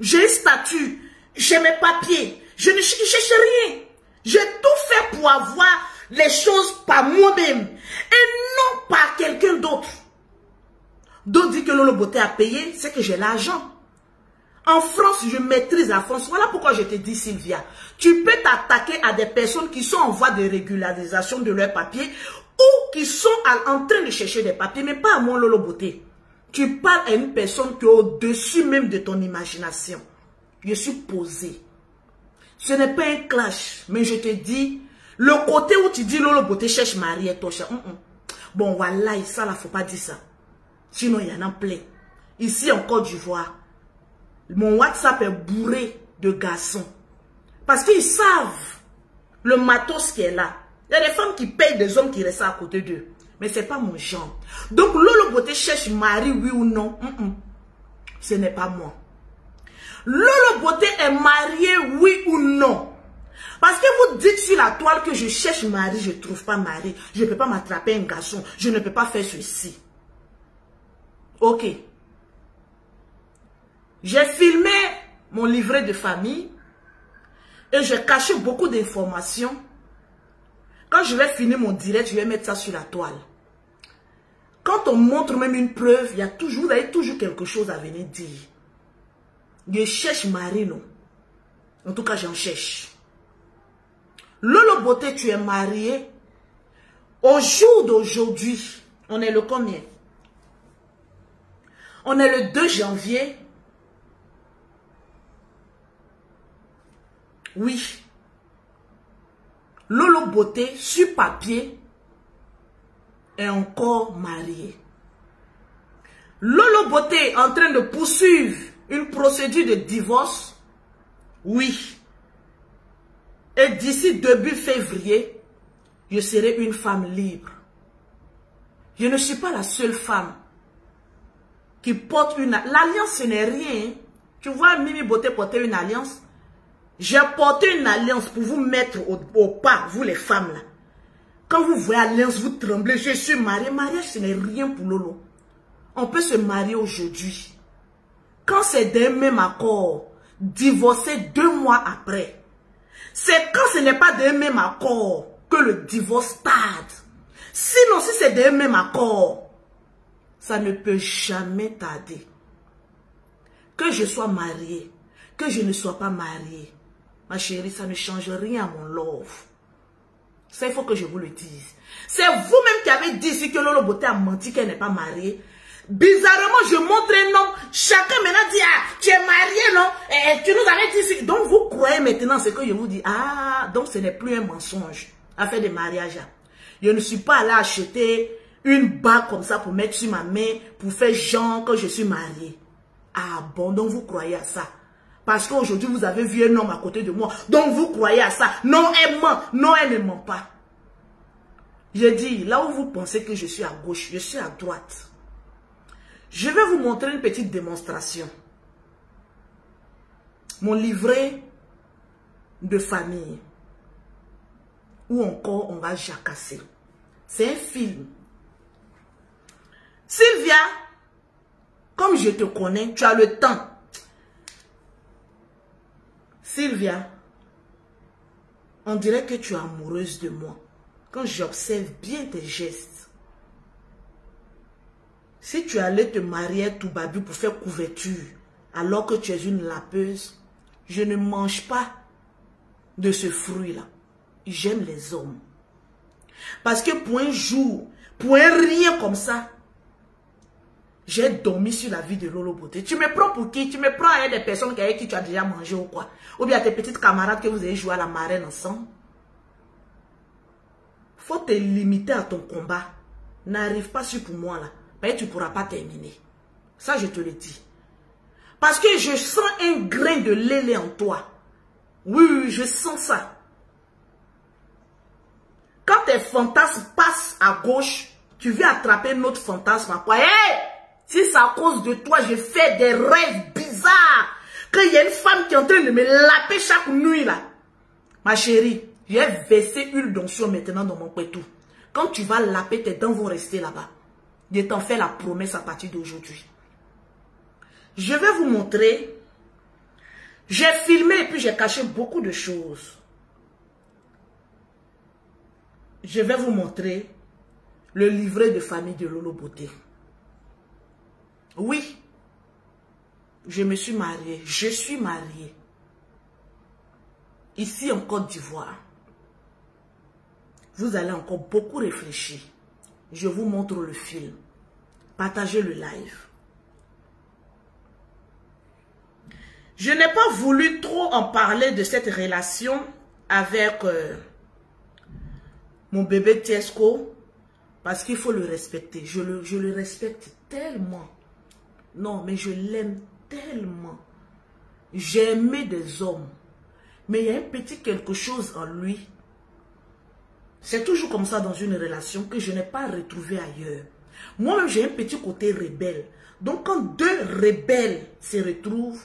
j'ai un statut, j'ai mes papiers, Je ne cherche rien. J'ai tout fait pour avoir les choses par moi-même et non par quelqu'un d'autre. D'autres disent que Lolo a payé, c'est que j'ai l'argent. En France, je maîtrise la France. Voilà pourquoi je te dis, Sylvia. Tu peux t'attaquer à des personnes qui sont en voie de régularisation de leurs papiers ou qui sont en train de chercher des papiers, mais pas à moi, Lolo Beauté. Tu parles à une personne qui est au-dessus même de ton imagination. Je suis posé. Ce n'est pas un clash, mais je te dis, le côté où tu dis Lolo Beauté cherche Marie et Tosha. Mm -mm. Bon, voilà, ça, là, faut pas dire ça. Sinon, il y en a plein. Ici, en Côte d'Ivoire, mon WhatsApp est bourré de garçons. Parce qu'ils savent le matos qui est là. Il y a des femmes qui payent des hommes qui restent à côté d'eux. Mais ce n'est pas mon genre. Donc, Lolo Beauté cherche mari, oui ou non? Mm -mm. Ce n'est pas moi. Lolo Beauté est marié, oui ou non? Parce que vous dites sur la toile que je cherche mari, je ne trouve pas mari. Je ne peux pas m'attraper un garçon. Je ne peux pas faire ceci. Ok. J'ai filmé mon livret de famille et j'ai caché beaucoup d'informations. Quand je vais finir mon direct, je vais mettre ça sur la toile. Quand on montre même une preuve, il y a toujours, il y a toujours quelque chose à venir dire. Je cherche Marie, non. En tout cas, j'en cherche. Lolo Beauté, tu es marié. Au jour d'aujourd'hui, on est le combien? On est le 2 janvier. Oui. Lolo Beauté, sur papier, est encore marié. Lolo Beauté en train de poursuivre une procédure de divorce. Oui. D'ici début février, je serai une femme libre. Je ne suis pas la seule femme qui porte une... L'alliance, ce n'est rien. Tu vois Mimi Beauté porter une alliance J'ai porté une alliance pour vous mettre au, au, pas, vous les femmes là. Quand vous voyez alliance, vous tremblez. Je suis mariée. Mariage, ce n'est rien pour Lolo. On peut se marier aujourd'hui. Quand c'est d'un même accord, divorcer deux mois après. C'est quand ce n'est pas d'un même accord que le divorce tarde. Sinon, si c'est d'un même accord, ça ne peut jamais tarder. Que je sois mariée, que je ne sois pas mariée, ma chérie, ça ne change rien à mon love. Ça, il faut que je vous le dise. C'est vous-même qui avez dit ici que Lolo Beauté a menti qu'elle n'est pas mariée. Bizarrement, je montre un homme. Chacun maintenant dit, ah, tu es marié, non? Et, Tu nous avais dit. Donc, vous croyez maintenant ce que je vous dis. Ah, donc ce n'est plus un mensonge. à faire des mariages. Je ne suis pas allé acheter une bague comme ça pour mettre sur ma main, pour faire genre que je suis mariée. Ah bon, donc vous croyez à ça? Parce qu'aujourd'hui, vous avez vu un homme à côté de moi. Donc, vous croyez à ça? Non, elle ment. Non, elle ne ment pas. J'ai dit, là où vous pensez que je suis à gauche, je suis à droite. Je vais vous montrer une petite démonstration. Mon livret de famille. Ou encore, on va jacasser. C'est un film. Sylvia, comme je te connais, tu as le temps Sylvia, on dirait que tu es amoureuse de moi. Quand j'observe bien tes gestes. Si tu allais te marier à Toubabu pour faire couverture, alors que tu es une lapeuse, je ne mange pas de ce fruit-là. J'aime les hommes. Parce que pour un jour, pour un rien comme ça, j'ai dormi sur la vie de Lolo Beauté. Tu me prends pour qui? Tu me prends avec des personnes avec qui tu as déjà mangé ou quoi? Ou bien tes petites camarades que vous avez joué à la marraine ensemble? Faut te limiter à ton combat. N'arrive pas sur pour moi là. Mais tu ne pourras pas terminer. Ça, je te le dis. Parce que je sens un grain de lait en toi. Oui, oui, je sens ça. Quand tes fantasmes passent à gauche, tu viens attraper notre fantasme quoi si c'est à cause de toi, je fais des rêves bizarres. Qu'il y a une femme qui est en train de me laper chaque nuit là. Ma chérie, j'ai versé une d'onction maintenant dans mon pétou. Quand tu vas laper, tes dents vont rester là-bas. Je t'en fais la promesse à partir d'aujourd'hui. Je vais vous montrer J'ai filmé et puis j'ai caché beaucoup de choses. Je vais vous montrer le livret de famille de Lolo Beauté. Oui, je me suis mariée. Je suis mariée. Ici en Côte d'Ivoire. Vous allez encore beaucoup réfléchir. Je vous montre le film. Partagez le live. Je n'ai pas voulu trop en parler de cette relation avec euh, mon bébé Tiesco parce qu'il faut le respecter. Je le, respecte tellement. Non, mais je l'aime tellement. J'ai aimé des hommes. Mais il y a un petit quelque chose en lui. C'est toujours comme ça dans une relation que je n'ai pas retrouvé ailleurs. Moi-même, j'ai un petit côté rebelle. Donc, quand deux rebelles se retrouvent,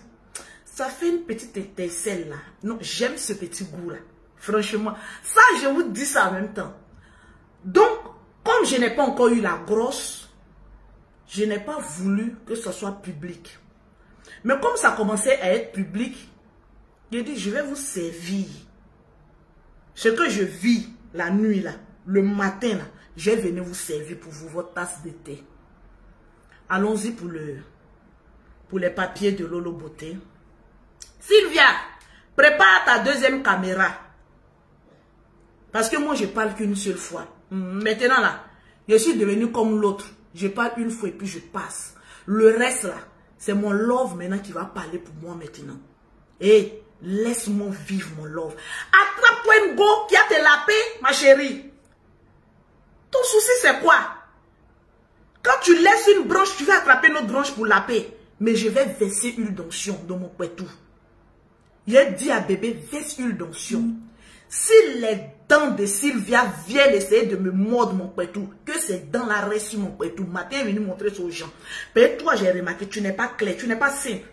ça fait une petite étincelle là. Non, j'aime ce petit goût là. Franchement, ça, je vous dis ça en même temps. Donc, comme je n'ai pas encore eu la grosse, je n'ai pas voulu que ce soit public. Mais comme ça commençait à être public, j'ai dit, je vais vous servir. Ce que je vis la nuit là, le matin là, je vais venir vous servir pour vous votre tasse de thé. Allons-y pour, le, pour les papiers de Lolo Beauté. Sylvia, prépare ta deuxième caméra. Parce que moi, je parle qu'une seule fois. Maintenant, là, je suis devenu comme l'autre. Je parle une fois et puis je passe. Le reste, là, c'est mon love maintenant qui va parler pour moi maintenant. Et laisse-moi vivre mon love. Attrape-toi une go qui a te lapé, ma chérie. Ton souci, c'est quoi? Quand tu laisses une branche, tu vas attraper une autre branche pour laper. Mais je vais verser une d'onction dans mon pétou. Il dit à bébé, verse une d'onction. Si les dents de Sylvia viennent essayer de me mordre mon pétou, que ces dents-là restent sur mon pétou, matin est venu montrer ça aux gens. Toi, j'ai remarqué, tu n'es pas clair, tu n'es pas simple.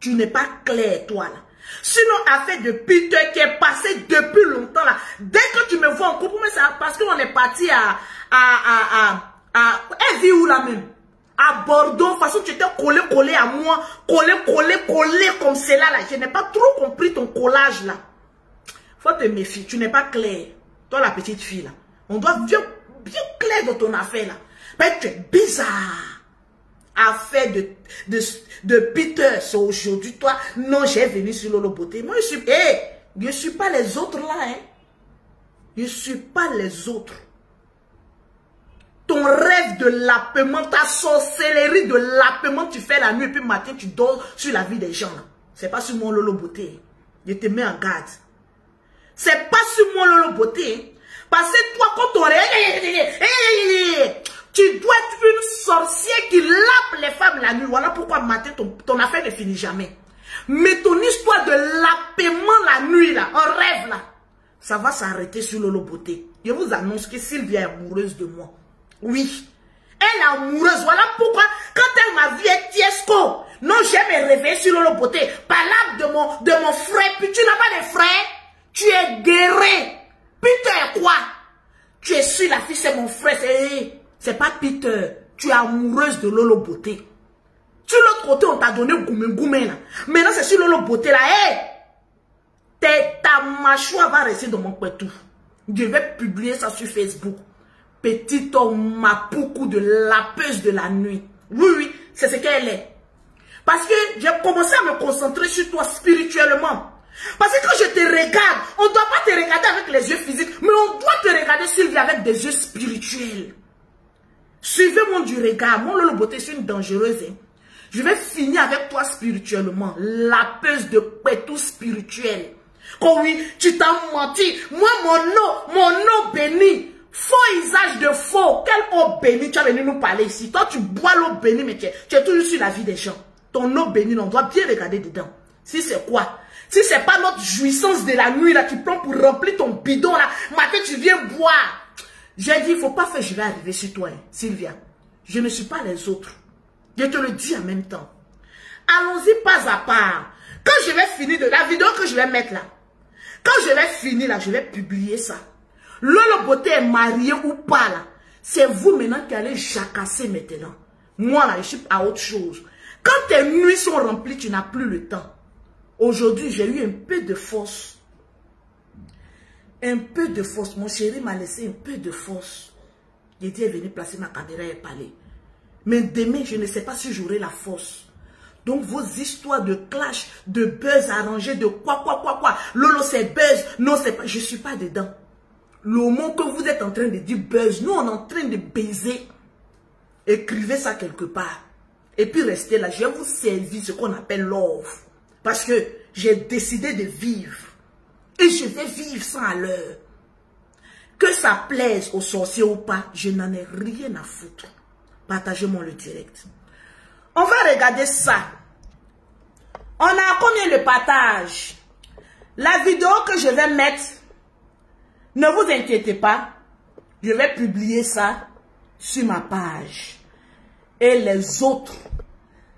Tu n'es pas clair, toi, là. Sinon, affaire de Peter qui est passé depuis longtemps, là, dès que tu me vois en couple, mais c'est parce qu'on est parti à, à, à, à, elle où là même? à Bordeaux, façon tu étais collé, collé à moi, collé, collé, collé comme cela là. Je n'ai pas trop compris ton collage là. Faut te méfier, tu n'es pas clair. Toi la petite fille là. On doit bien, bien clair dans ton affaire là. Mais tu es bizarre. Affaire de, de, de Peter, c'est aujourd'hui toi. Non, j'ai venu sur Lolo Beauté. Moi je suis, hé, hey, je suis pas les autres là, hein. Je suis pas les autres ton rêve de lapement, ta sorcellerie de lapement, tu fais la nuit et puis matin, tu dors sur la vie des gens. C'est pas sur mon lolo beauté. Je te mets en garde. C'est pas sur mon lolo beauté. Parce que toi, quand on tu dois être une sorcière qui lappe les femmes la nuit. Voilà pourquoi matin, ton, ton affaire ne finit jamais. Mais ton histoire de lapement la nuit, là, en rêve, là, ça va s'arrêter sur Lolo Beauté. Je vous annonce que Sylvia est amoureuse de moi. Oui. Elle est amoureuse. Voilà pourquoi, quand elle m'a vu être Tiesco, non, j'ai me réveiller sur Lolo Beauté. Parle de mon, de mon frère. Puis tu n'as pas de frère. Tu es guéri. Est quoi? Tu es sur la fille, c'est mon frère. C'est pas Peter. Tu es amoureuse de Lolo Beauté. Sur l'autre côté, on t'a donné Goumé Goumé. Maintenant, c'est sur Lolo Beauté là. Hé! ta mâchoire va rester dans mon pétou. Je vais publier ça sur Facebook petit homme beaucoup de lapeuse de la nuit. Oui, oui, c'est ce qu'elle est. Parce que j'ai commencé à me concentrer sur toi spirituellement. Parce que quand je te regarde, on ne doit pas te regarder avec les yeux physiques, mais on doit te regarder, Sylvie, avec des yeux spirituels. Suivez-moi du regard. Mon Lolo Beauté, c'est une dangereuse. Hein. Je vais finir avec toi spirituellement. Lapeuse de pétou spirituel. Oh oui, tu t'as menti. Moi, mon nom, mon nom béni. Faux usage de faux. Quelle eau bénie tu as venu nous parler ici. Toi, tu bois l'eau bénie, mais tu es, toujours sur la vie des gens. Ton eau bénie, on doit bien regarder dedans. Si c'est quoi? Si c'est pas notre jouissance de la nuit, là, tu prends pour remplir ton bidon, là, matin, tu viens boire. J'ai dit, il faut pas faire, je vais arriver sur toi, hein, Sylvia. Je ne suis pas les autres. Je te le dis en même temps. Allons-y pas à part. Quand je vais finir de la vidéo que je vais mettre là, quand je vais finir là, je vais publier ça. Lolo Beauté est marié ou pas là, c'est vous maintenant qui allez jacasser maintenant. Moi là, je suis à autre chose. Quand tes nuits sont remplies, tu n'as plus le temps. Aujourd'hui, j'ai eu un peu de force. Un peu de force. Mon chéri m'a laissé un peu de force. Didi est venu placer ma caméra et parler. Mais demain, je ne sais pas si j'aurai la force. Donc, vos histoires de clash, de buzz arrangé, de quoi, quoi, quoi, quoi. Lolo, c'est buzz. Non, c'est pas. Je suis pas dedans. Le mot que vous êtes en train de dire buzz, nous, on est en train de baiser. Écrivez ça quelque part. Et puis, restez là. Je vais vous servir ce qu'on appelle love. Parce que j'ai décidé de vivre. Et je vais vivre sans à l'heure. Que ça plaise aux sorciers ou pas, je n'en ai rien à foutre. Partagez-moi le direct. On va regarder ça. On a combien de partages La vidéo que je vais mettre, ne vous inquiétez pas, je vais publier ça sur ma page. Et les autres,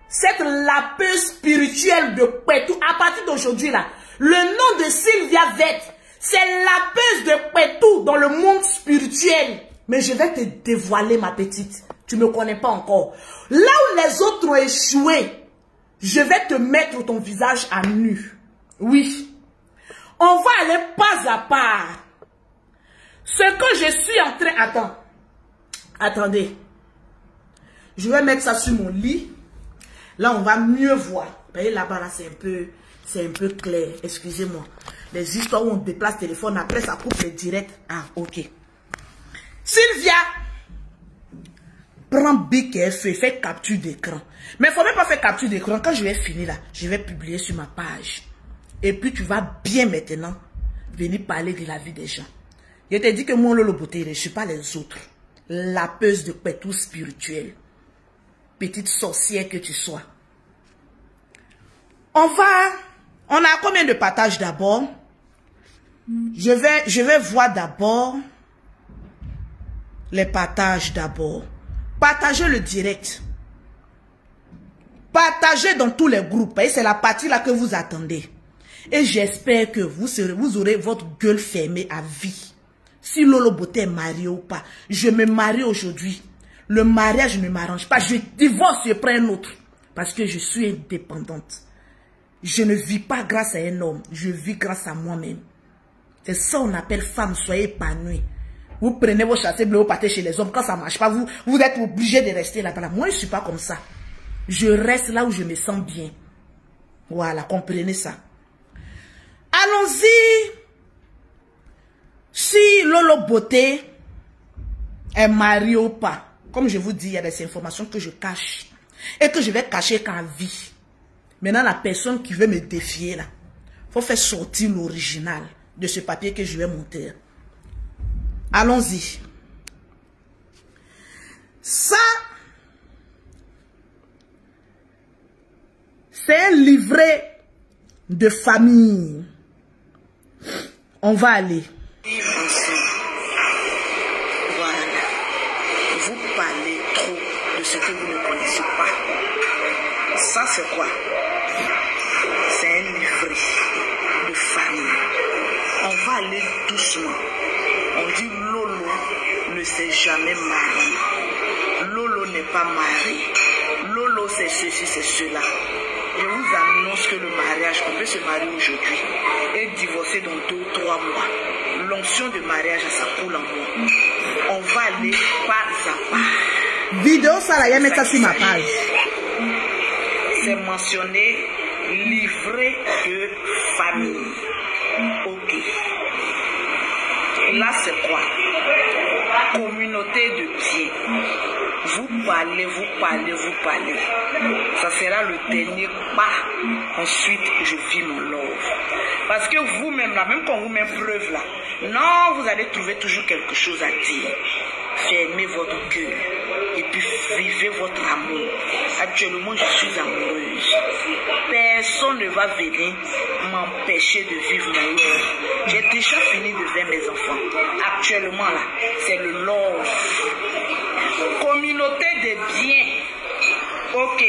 cette lapeuse spirituelle de Petou, à partir d'aujourd'hui là, le nom de Sylvia Vette, c'est la peste de Petou dans le monde spirituel. Mais je vais te dévoiler, ma petite. Tu ne me connais pas encore. Là où les autres ont échoué, je vais te mettre ton visage à nu. Oui. On va aller pas à pas. Ce que je suis en train... Attends. Attendez. Je vais mettre ça sur mon lit. Là, on va mieux voir. Vous voyez, là-bas, là, c'est un peu... C'est un peu clair. Excusez-moi les histoires où on déplace téléphone, après ça coupe le direct. Ah, ok. Sylvia, prends bic et fais capture d'écran. Mais il ne faut même pas faire capture d'écran. Quand je vais finir là, je vais publier sur ma page. Et puis tu vas bien maintenant venir parler de la vie des gens. Je t'ai dit que moi, Lolo Beauté, je ne suis pas les autres. La peuse de tout spirituel. Petite sorcière que tu sois. On va... On a combien de partages d'abord? Je vais, voir d'abord les partages d'abord. Partagez le direct. Partagez dans tous les groupes. C'est la partie là que vous attendez. Et j'espère que vous, vous aurez votre gueule fermée à vie. Si Lolo Beauté est marié ou pas. Je me marie aujourd'hui. Le mariage ne m'arrange pas. Je divorce, je prends un autre. Parce que je suis indépendante. Je ne vis pas grâce à un homme. Je vis grâce à moi-même. C'est ça qu'on appelle femme, soyez épanouie. Vous prenez vos chassés bleus, vous partez chez les hommes. Quand ça ne marche pas, vous, vous êtes obligé de rester là-bas. Moi, je ne suis pas comme ça. Je reste là où je me sens bien. Voilà, comprenez ça. Allons-y. Si Lolo Beauté est marié ou pas, comme je vous dis, il y a des informations que je cache et que je vais cacher qu'en vie. Maintenant, la personne qui veut me défier, là, faut faire sortir l'original de ce papier que je vais monter. Allons-y. Ça, c'est un livret de famille. On va aller. Voilà. Vous parlez trop de ce que vous ne connaissez pas. Ça, c'est quoi C'est un livret de famille. On va aller doucement. On dit Lolo ne s'est jamais marié. Lolo n'est pas marié. Lolo c'est ceci, c'est cela. Je vous annonce que le mariage, on peut se marier aujourd'hui et divorcer dans deux ou trois mois. L'onction de mariage, ça coule en moi. On va aller pas à pas. Vidéo, ça là, mettre ça sur ma page. C'est mentionné livret de famille. Ok. Là, c'est quoi? Communauté de pied. Vous parlez, vous parlez, vous parlez. Ça sera le dernier pas. Ensuite, je vis mon love. Parce que vous-même, là, même quand vous met preuve là, non, vous allez trouver toujours quelque chose à dire. Fermez votre cœur puis vivez votre amour. Actuellement, je suis amoureuse. Personne ne va venir m'empêcher de vivre mon love. J'ai déjà fini de faire mes enfants. Actuellement, là, c'est le love. Communauté de biens. Ok.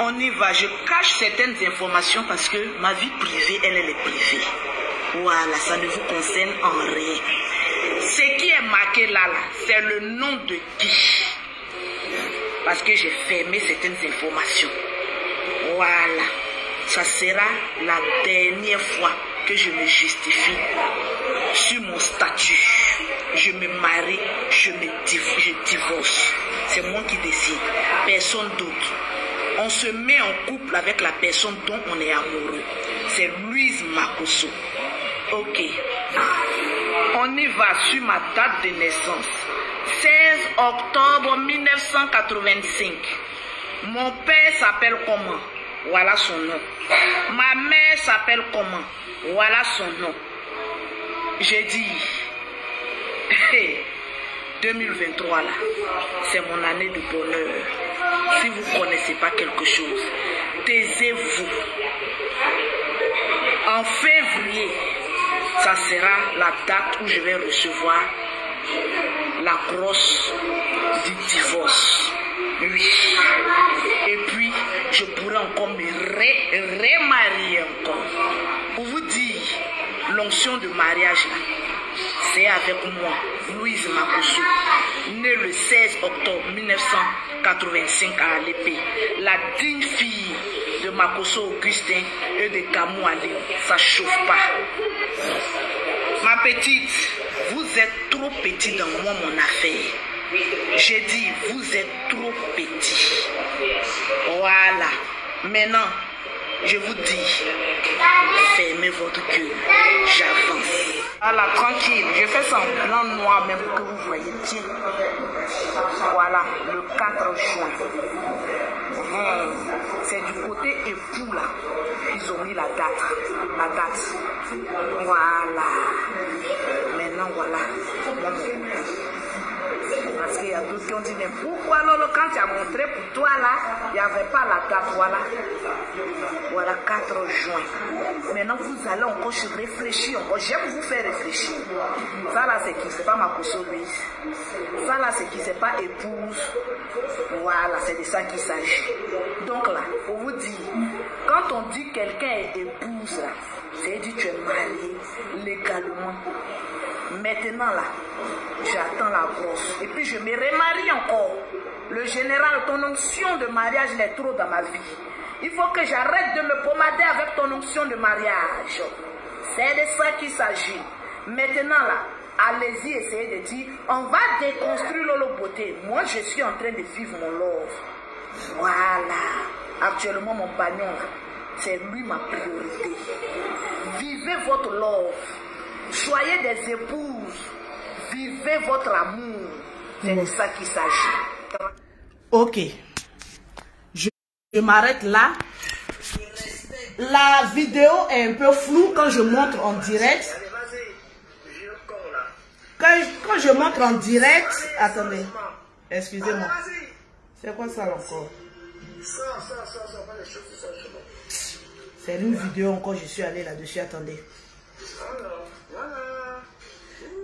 On y va. Je cache certaines informations parce que ma vie privée, elle, elle est privée. Voilà, ça ne vous concerne en rien. Ce qui est marqué là, là c'est le nom de qui Parce que j'ai fermé certaines informations. Voilà. ça sera la dernière fois que je me justifie sur mon statut. Je me marie, je me je divorce. C'est moi qui décide, personne d'autre. On se met en couple avec la personne dont on est amoureux. C'est Louise Makoso. Ok. On y va sur ma date de naissance. 16 octobre 1985. Mon père s'appelle comment? Voilà son nom. Ma mère s'appelle comment? Voilà son nom. J'ai dit, 2023 là, c'est mon année de bonheur. Si vous ne connaissez pas quelque chose, taisez-vous. En février, ça sera la date où je vais recevoir la crosse du divorce. Oui. Et puis, je pourrais encore me remarier encore. Pour vous dire, l'onction de mariage, c'est avec moi, Louise Makoso, née le 16 octobre 1985 à Alépé, la digne fille Makoso Augustin et de Kamou Ali. Ça chauffe pas. Ma petite, vous êtes trop petit dans moi, mon affaire. J'ai dit, vous êtes trop petit. Voilà. Maintenant, je vous dis, fermez votre gueule. J'avance. Voilà, tranquille. Je fais ça en blanc noir même que vous voyez bien. Voilà, le 4 juin. C'est du côté époux là. Ils ont mis la date. La date. Voilà. Maintenant, voilà. Qui ont dit, mais pourquoi Lolo, quand tu as montré pour toi là, il n'y avait pas la date, voilà. Voilà, 4 juin. Maintenant, vous allez encore réfléchir encore. J'aime vous faire réfléchir. Ça là, c'est qui? C'est pas ma Louise. Ça là, c'est qui? C'est pas épouse. Voilà, c'est de ça qu'il s'agit. Donc là, pour vous dire, quand on dit quelqu'un est épouse là, c'est dit tu es marié légalement. Maintenant là, j'attends la brosse. Et puis je me remarie encore. Le général, ton onction de mariage il est trop dans ma vie. Il faut que j'arrête de me pommader avec ton onction de mariage. C'est de ça qu'il s'agit. Maintenant là, allez-y, essayez de dire, on va déconstruire Lolo Beauté. Moi, je suis en train de vivre mon love. Voilà. Actuellement, mon pagnon, c'est lui ma priorité. Vivez votre love. Soyez des épouses. Vivez votre amour. C'est de ça qu'il s'agit. Ok. Je, je m'arrête là. La vidéo est un peu floue quand je montre en direct. Quand je, quand je montre en direct... Attendez. Excusez-moi. C'est quoi ça encore? C'est une vidéo encore, je suis allé là-dessus. Attendez.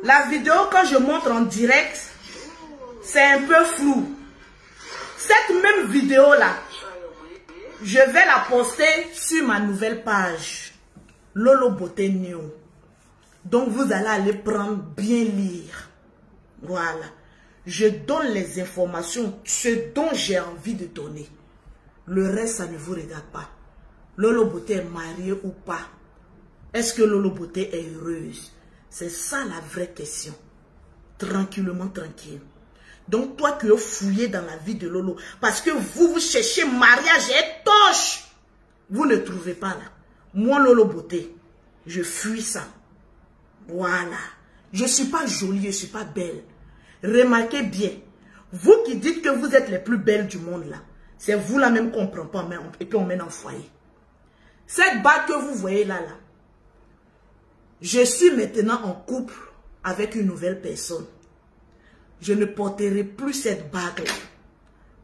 La vidéo, quand je montre en direct, c'est un peu flou. Cette même vidéo-là, je vais la poster sur ma nouvelle page, Lolo Beauté New. Donc, vous allez aller prendre, bien lire. Voilà. Je donne les informations, ce dont j'ai envie de donner. Le reste, ça ne vous regarde pas. Lolo Beauté est mariée ou pas Est-ce que Lolo Beauté est heureuse? C'est ça la vraie question. Tranquillement, tranquille. Donc, toi qui as fouillé dans la vie de Lolo, parce que vous, vous cherchez mariage et toche, vous ne trouvez pas là. Moi, Lolo Beauté, je fuis ça. Voilà. Je ne suis pas jolie, je ne suis pas belle. Remarquez bien, vous qui dites que vous êtes les plus belles du monde là, c'est vous là même qu'on prend pas et puis on mène en foyer. Cette bague que vous voyez là, là, je suis maintenant en couple avec une nouvelle personne. Je ne porterai plus cette bague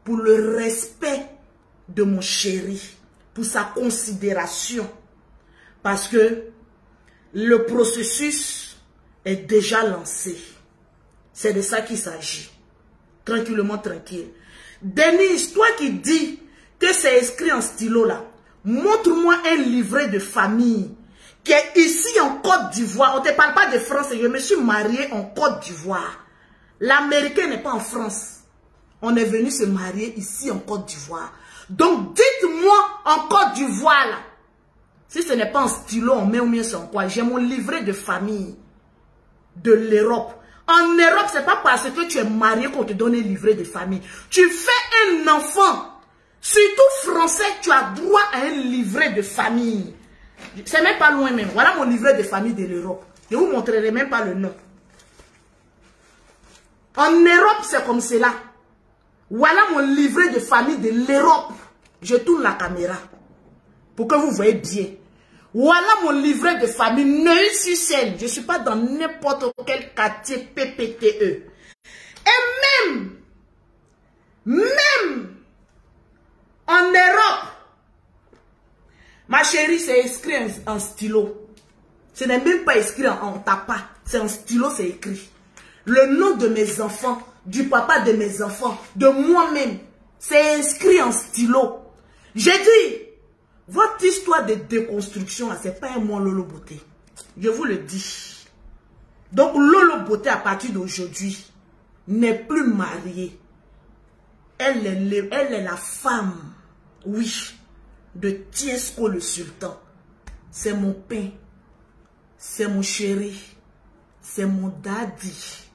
pour le respect de mon chéri, pour sa considération. Parce que le processus est déjà lancé. C'est de ça qu'il s'agit. Tranquillement, tranquille. Denise, toi qui dis que c'est écrit en stylo là, montre-moi un livret de famille qui est ici en Côte d'Ivoire. On ne te parle pas de France. Je me suis mariée en Côte d'Ivoire. L'Américain n'est pas en France. On est venu se marier ici en Côte d'Ivoire. Donc, dites-moi en Côte d'Ivoire Si ce n'est pas un stylo, on met au mieux son quoi? J'ai mon livret de famille de l'Europe. En Europe, c'est pas parce que tu es marié qu'on te donne un livret de famille. Tu fais un enfant, surtout français, tu as droit à un livret de famille. C'est même pas loin même. Voilà mon livret de famille de l'Europe. Je vous montrerai même pas le nom. En Europe, c'est comme cela. Voilà mon livret de famille de l'Europe. Je tourne la caméra pour que vous voyez bien. Voilà mon livret de famille Neuilly-sur-Seine. Je ne suis pas dans n'importe quel quartier PPTE. Et même, même en Europe, ma chérie, c'est écrit en, stylo. Ce n'est même pas écrit en, tapas. C'est en stylo, c'est écrit. Le nom de mes enfants, du papa de mes enfants, de moi-même, c'est inscrit en stylo. J'ai dit, votre histoire de déconstruction, ce n'est pas un moi Lolo Beauté. Je vous le dis. Donc, Lolo Beauté, à partir d'aujourd'hui, n'est plus mariée. Elle est, elle est la femme, oui, de Tiesco le sultan. C'est mon pain. C'est mon chéri. C'est mon daddy.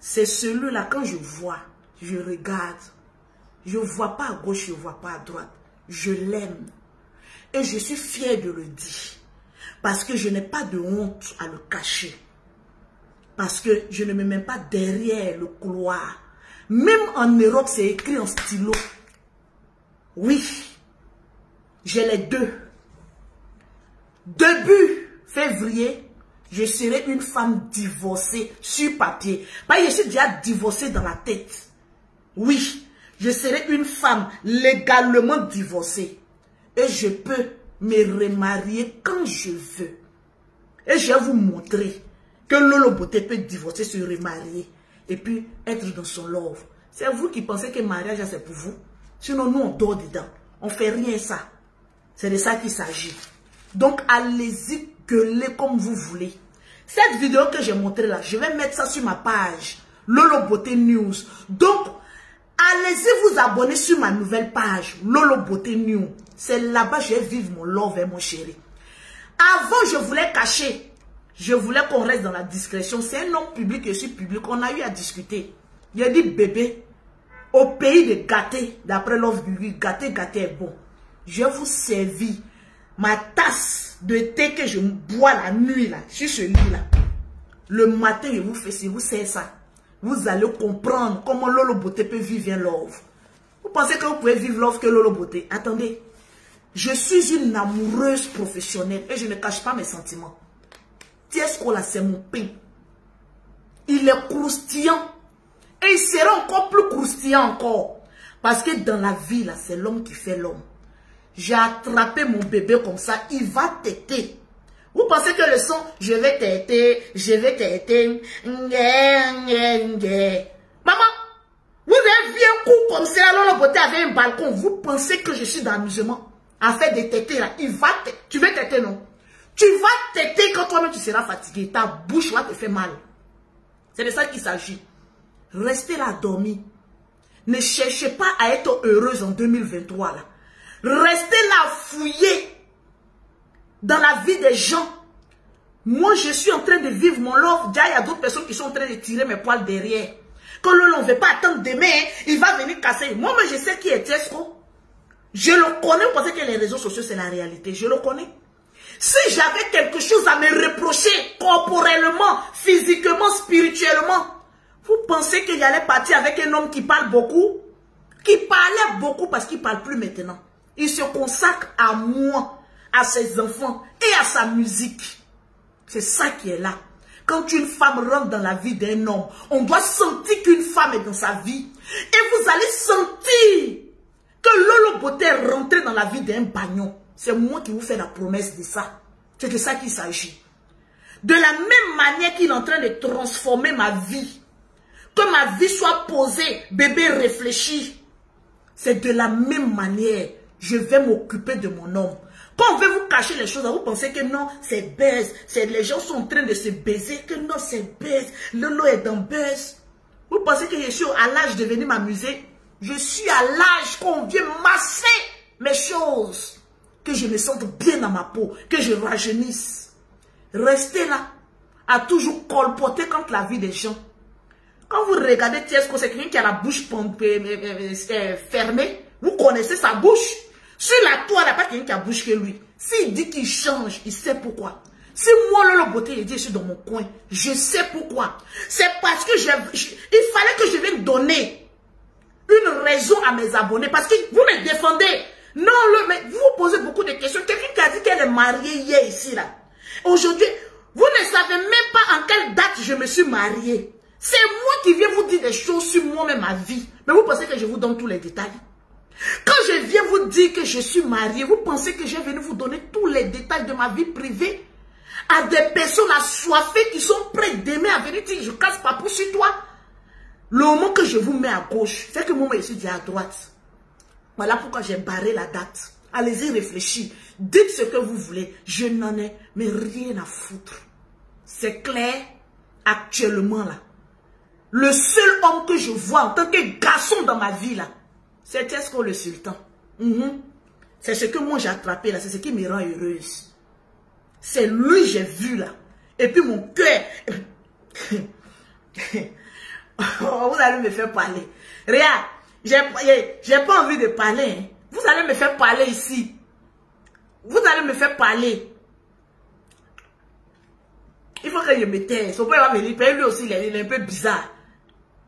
C'est celui-là, quand je vois, je regarde. Je ne vois pas à gauche, je ne vois pas à droite. Je l'aime. Et je suis fière de le dire. Parce que je n'ai pas de honte à le cacher. Parce que je ne me mets pas derrière le couloir. Même en Europe, c'est écrit en stylo. Oui, j'ai les deux. Début février, je serai une femme divorcée sur papier. Je suis déjà divorcée dans la tête. Oui, je serai une femme légalement divorcée. Et je peux me remarier quand je veux. Et je vais vous montrer que Lolo Beauté peut divorcer, se remarier. Et puis être dans son love. C'est vous qui pensez que mariage, c'est pour vous. Sinon, nous, on dort dedans. On fait rien ça. C'est de ça qu'il s'agit. Donc, allez-y, gueulez comme vous voulez. Cette vidéo que j'ai montrée là, je vais mettre ça sur ma page. Lolo Beauté News. Donc, Allez-y vous abonner sur ma nouvelle page, Lolo Beauté New. C'est là-bas que je vais vivre mon love et mon chéri. Avant, je voulais cacher. Je voulais qu'on reste dans la discrétion. C'est un homme public, je suis public. On a eu à discuter. Il a dit, bébé, au pays de gâter, d'après l'offre du gâter, gâter est bon. Je vous servir ma tasse de thé que je bois la nuit, là, sur ce lit-là. Le matin, je vous fais, si vous savez ça vous allez comprendre comment Lolo Beauté peut vivre un love. Vous pensez que vous pouvez vivre love que Lolo Beauté? Attendez, je suis une amoureuse professionnelle et je ne cache pas mes sentiments. Tiesco là, c'est mon pain. Il est croustillant. Et il sera encore plus croustillant encore. Parce que dans la vie, là, c'est l'homme qui fait l'homme. J'ai attrapé mon bébé comme ça, il va têter. Vous pensez que le son, je vais t'aider, je vais t'aider. Maman, vous avez vu un coup comme ça, alors le beauté avait un balcon. Vous pensez que je suis dans l'amusement à faire des tétés là. Il va Tu veux têter, non? Tu vas têter quand toi-même tu seras fatigué. Ta bouche va te faire mal. C'est de ça qu'il s'agit. Restez là dormir. Ne cherchez pas à être heureuse en 2023 là. Restez là fouiller dans la vie des gens. Moi, je suis en train de vivre mon love. Déjà, il y a d'autres personnes qui sont en train de tirer mes poils derrière. Quand l'on ne veut pas attendre demain, il va venir casser. Moi, mais je sais qui est Tesco. Je le connais. Pensez que les réseaux sociaux, c'est la réalité. Je le connais. Si j'avais quelque chose à me reprocher corporellement, physiquement, spirituellement, vous pensez qu'il allait partir avec un homme qui parle beaucoup? Qui parlait beaucoup parce qu'il ne parle plus maintenant. Il se consacre à moi à ses enfants et à sa musique. C'est ça qui est là. Quand une femme rentre dans la vie d'un homme, on doit sentir qu'une femme est dans sa vie. Et vous allez sentir que Lolo Beauté est rentré dans la vie d'un bagnon. C'est moi qui vous fais la promesse de ça. C'est de ça qu'il s'agit. De la même manière qu'il est en train de transformer ma vie. Que ma vie soit posée, bébé réfléchi. C'est de la même manière, je vais m'occuper de mon homme. Quand on veut vous cacher les choses, vous pensez que non, c'est baise. Les gens sont en train de se baiser, que non, c'est baise. Lolo est dans baise. Vous pensez que je suis à l'âge de venir m'amuser? Je suis à l'âge qu'on vient masser mes choses. que je me sente bien dans ma peau, que je rajeunisse. Restez là, à toujours colporter contre la vie des gens. Quand vous regardez Tiesco, c'est quelqu'un qui a la bouche fermée. Vous connaissez sa bouche? Sur la toile, pas quelqu'un qui a bouche que lui. S'il dit qu'il change, il sait pourquoi. Si moi, Lolo Beauté, il dit, je suis dans mon coin, je sais pourquoi. C'est parce que je, il fallait que je vienne donner une raison à mes abonnés. Parce que vous me défendez. Non, le, mais vous vous posez beaucoup de questions. Quelqu'un qui a dit qu'elle est mariée hier ici, là. Aujourd'hui, vous ne savez même pas en quelle date je me suis mariée. C'est moi qui viens vous dire des choses sur moi-même, ma vie. Mais vous pensez que je vous donne tous les détails Quand je viens vous dire que je suis mariée, vous pensez que je viens vous donner tous les détails de ma vie privée? À des personnes assoiffées qui sont prêtes d'aimer à venir dire je casse pas pour sur toi. Le moment que je vous mets à gauche, c'est que moi, je suis dit à droite. Voilà pourquoi j'ai barré la date. Allez-y réfléchir. Dites ce que vous voulez. Je n'en ai mais rien à foutre. C'est clair? Actuellement là. Le seul homme que je vois en tant que garçon dans ma vie là, c'est Tesco le sultan. Mhm. C'est ce que moi j'ai attrapé là, c'est ce qui me rend heureuse. C'est lui que j'ai vu là. Et puis mon cœur... Vous allez me faire parler. Regarde, j'ai pas envie de parler. Hein. Vous allez me faire parler ici. Vous allez me faire parler. Il faut que je me taise. Son père va venir. Lui aussi, il est, un peu bizarre.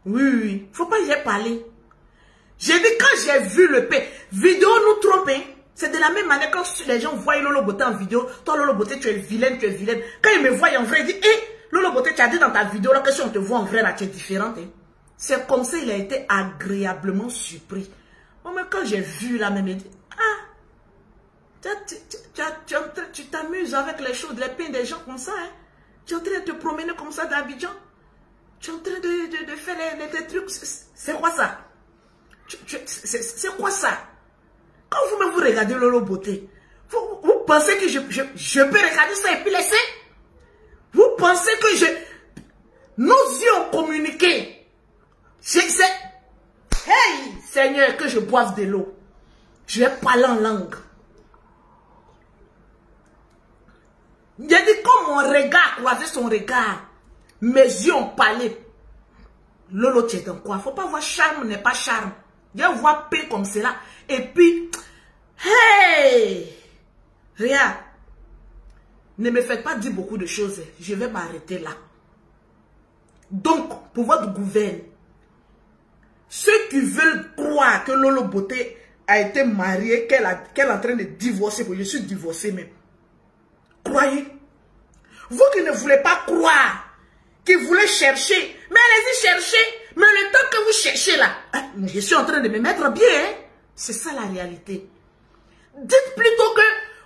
Oui, oui. Faut pas y parler. J'ai dit, quand j'ai vu le père, vidéo nous trompe. Hein. C'est de la même manière quand les gens voient Lolo Boté en vidéo. Toi, Lolo Boté, tu es vilaine, tu es vilaine. Quand ils me voient en vrai, ils disent, hé, eh, Lolo Boté, tu as dit dans ta vidéo là que si on te voit en vrai, là, tu es différente. Hein. C'est comme ça il a été agréablement surpris. Oh, mais quand j'ai vu là, même, il dit, ah, tu t'amuses avec les choses, les peines des gens comme ça. Hein? Tu es en train de te promener comme ça d'Abidjan. Tu es en train de, faire les, trucs. C'est quoi ça? C'est quoi ça? Quand vous me vous regardez Lolo Beauté, vous, pensez que je, je peux regarder ça et puis laisser? Vous pensez que je... Nos yeux ont communiqué. C'est... Hey, Seigneur, que je boive de l'eau. Je vais parler en langue. J'ai dit, comme mon regard croisé son regard, mes yeux ont parlé. Lolo, tu es dans quoi? Faut pas voir charme, n'est pas charme. Viens voir paix comme cela. Et puis, hey! Regarde. Ne me faites pas dire beaucoup de choses. Je vais m'arrêter là. Donc, pour votre gouvernement, ceux qui veulent croire que Lolo Beauté a été mariée, qu'elle est en train de divorcer, je suis divorcée même. Croyez. Vous qui ne voulez pas croire, qui voulez chercher, mais allez-y chercher. Mais le temps que vous cherchez là, ah, je suis en train de me mettre bien. Hein. C'est ça la réalité. Dites plutôt que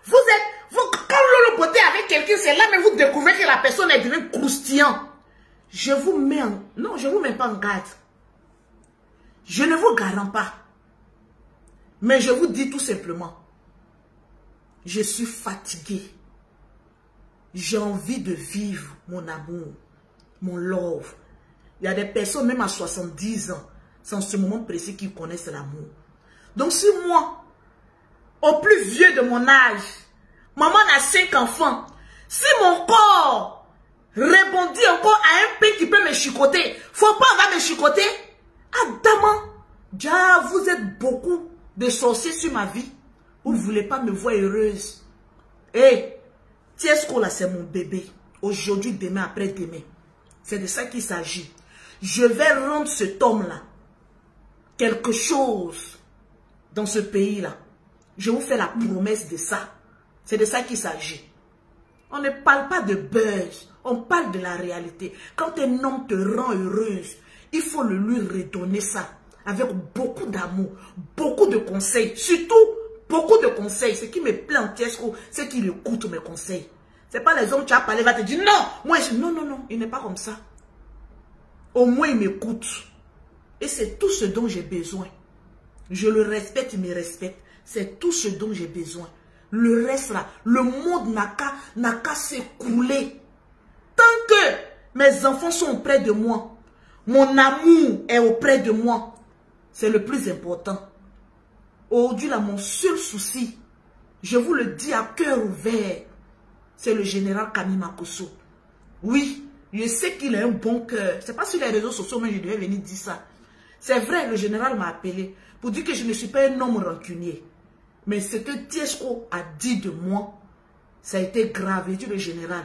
vous êtes, vous, quand Lolo Beauté avec quelqu'un, c'est là, mais vous découvrez que la personne est devenue croustillant. Je vous mets en, non, je vous mets pas en garde. Je ne vous garantis pas. Mais je vous dis tout simplement, je suis fatigué. J'ai envie de vivre mon amour, mon love. Il y a des personnes, même à 70 ans, c'est en ce moment précis qu'ils connaissent l'amour. Donc si moi, au plus vieux de mon âge, maman a cinq enfants, si mon corps rebondit encore à un pays qui peut me chicoter, faut pas me chicoter? Adama, déjà vous êtes beaucoup de sorciers sur ma vie. Vous ne voulez pas me voir heureuse. Hé, hey, Tiesco là, c'est mon bébé. Aujourd'hui, demain, après-demain. C'est de ça qu'il s'agit. Je vais rendre cet homme-là quelque chose dans ce pays-là. Je vous fais la promesse de ça. C'est de ça qu'il s'agit. On ne parle pas de buzz. On parle de la réalité. Quand un homme te rend heureuse, il faut lui redonner ça avec beaucoup d'amour, beaucoup de conseils, surtout beaucoup de conseils. Ce qui me plaît en c'est qu'il écoute mes conseils. Ce n'est pas les hommes qui as parlé, va te dire non, moi je non, non, non, il n'est pas comme ça. Au moins il m'écoute. Et c'est tout ce dont j'ai besoin. Je le respecte, il me respecte. C'est tout ce dont j'ai besoin. Le reste là, le monde n'a qu'à s'écouler. Tant que mes enfants sont auprès de moi, mon amour est auprès de moi. C'est le plus important. Aujourd'hui, là, mon seul souci, Je vous le dis à cœur ouvert. C'est le général Kamima Koso. Oui, je sais qu'il a un bon cœur. C'est pas sur les réseaux sociaux, mais je devais venir dire ça. C'est vrai, le général m'a appelé pour dire que je ne suis pas un homme rancunier. Mais ce que Tiesco a dit de moi, ça a été grave. Et dit le général,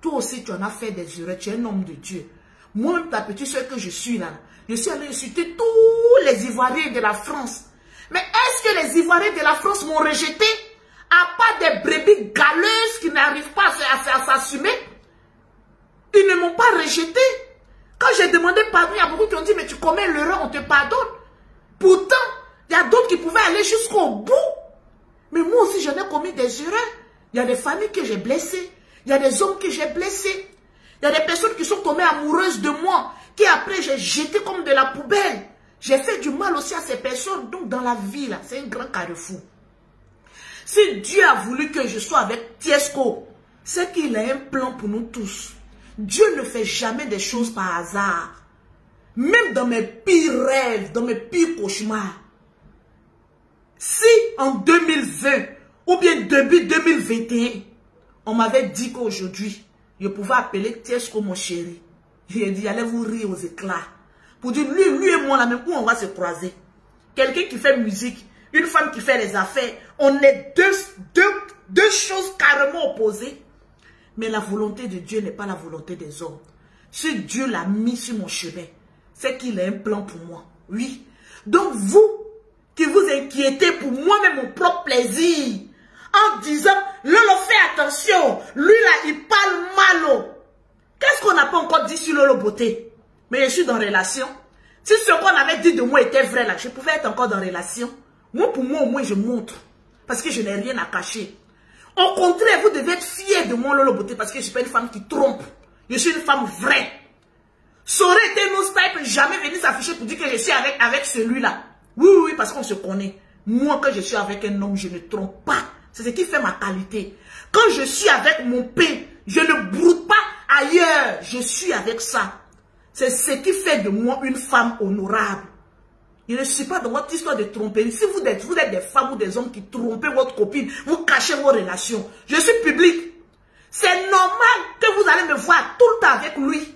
toi aussi tu en as fait des erreurs, tu es un homme de Dieu. Moi, ta petite soeur que je suis là, je suis allé insulter tous les Ivoiriens de la France. Mais est-ce que les Ivoiriens de la France m'ont rejeté? À part des brebis galeuses qui n'arrivent pas à, s'assumer? Ils ne m'ont pas rejeté. Quand j'ai demandé pardon, il y a beaucoup qui ont dit, mais tu commets l'erreur, on te pardonne. Pourtant, il y a d'autres qui pouvaient aller jusqu'au bout. Mais moi aussi, j'en ai commis des erreurs. Il y a des familles que j'ai blessées. Il y a des hommes que j'ai blessés. Il y a des personnes qui sont tombées amoureuses de moi, qui après j'ai jeté comme de la poubelle. J'ai fait du mal aussi à ces personnes. Donc dans la vie, là, c'est un grand carrefour. Si Dieu a voulu que je sois avec Tiesco, c'est qu'il a un plan pour nous tous. Dieu ne fait jamais des choses par hasard. Même dans mes pires rêves, dans mes pires cauchemars. Si en 2020 ou bien début 2021, on m'avait dit qu'aujourd'hui, je pouvais appeler Tiesco mon chéri. J'ai dit, allez vous rire aux éclats. Pour dire, lui, lui et moi, là même, où on va se croiser? Quelqu'un qui fait musique, une femme qui fait les affaires. On est deux, deux, deux choses carrément opposées. Mais la volonté de Dieu n'est pas la volonté des hommes. Si Dieu l'a mis sur mon chemin, c'est qu'il a un plan pour moi. Oui. Donc vous, qui vous inquiétez pour moi-même mon propre plaisir, en disant, Lolo, fais attention, lui là, il parle mal. Qu'est-ce qu'on n'a pas encore dit sur Lolo Beauté? Mais je suis dans relation. Si ce qu'on avait dit de moi était vrai là, je pouvais être encore dans relation. Moi, pour moi, au moins, je montre. Parce que je n'ai rien à cacher. Au contraire, vous devez être fiers de moi, Lolo Beauté, parce que je ne suis pas une femme qui trompe. Je suis une femme vraie. Ça aurait été nos type jamais venir s'afficher pour dire que je suis avec, avec celui-là. Oui, oui, parce qu'on se connaît. Moi, quand je suis avec un homme, je ne trompe pas. C'est ce qui fait ma qualité. Quand je suis avec mon pain, je ne broute pas ailleurs. Je suis avec ça. C'est ce qui fait de moi une femme honorable. Je ne suis pas dans votre histoire de tromper. Si vous êtes, vous êtes des femmes ou des hommes qui trompent votre copine, vous cachez vos relations. Je suis public. C'est normal que vous allez me voir tout le temps avec lui.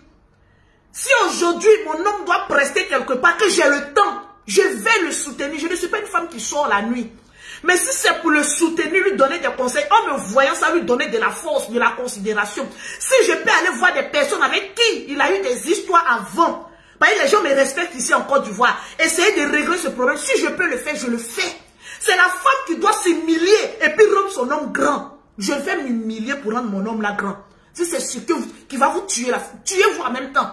Si aujourd'hui mon homme doit prester quelque part, que j'ai le temps, je vais le soutenir. Je ne suis pas une femme qui sort la nuit. Mais si c'est pour le soutenir, lui donner des conseils, en me voyant ça, lui donner de la force, de la considération. Si je peux aller voir des personnes avec qui il a eu des histoires avant, bah, les gens me respectent ici en Côte d'Ivoire. Essayez de régler ce problème. Si je peux le faire, je le fais. C'est la femme qui doit s'humilier et puis rendre son homme grand. Je vais m'humilier pour rendre mon homme là grand. Si c'est ce que, qui va vous tuer là, tuez-vous en même temps.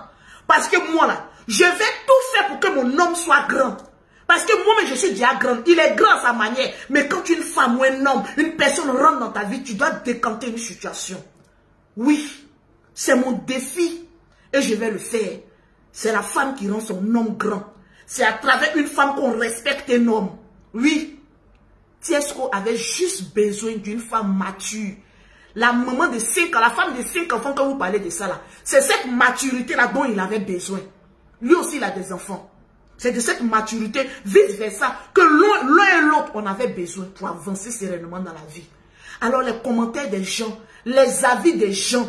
Parce que moi là, je vais tout faire pour que mon homme soit grand. Parce que moi-même, je suis déjà grand. Il est grand à sa manière. Mais quand une femme ou un homme, une personne rentre dans ta vie, tu dois décanter une situation. Oui, c'est mon défi. Et je vais le faire. C'est la femme qui rend son homme grand. C'est à travers une femme qu'on respecte un homme. Oui. Tiesco avait juste besoin d'une femme mature. La maman de 5 ans, la femme de 5 enfants, quand vous parlez de ça là, c'est cette maturité-là dont il avait besoin. Lui aussi, il a des enfants. C'est de cette maturité, vice-versa, que l'un et l'autre, on avait besoin pour avancer sereinement dans la vie. Alors les commentaires des gens, les avis des gens,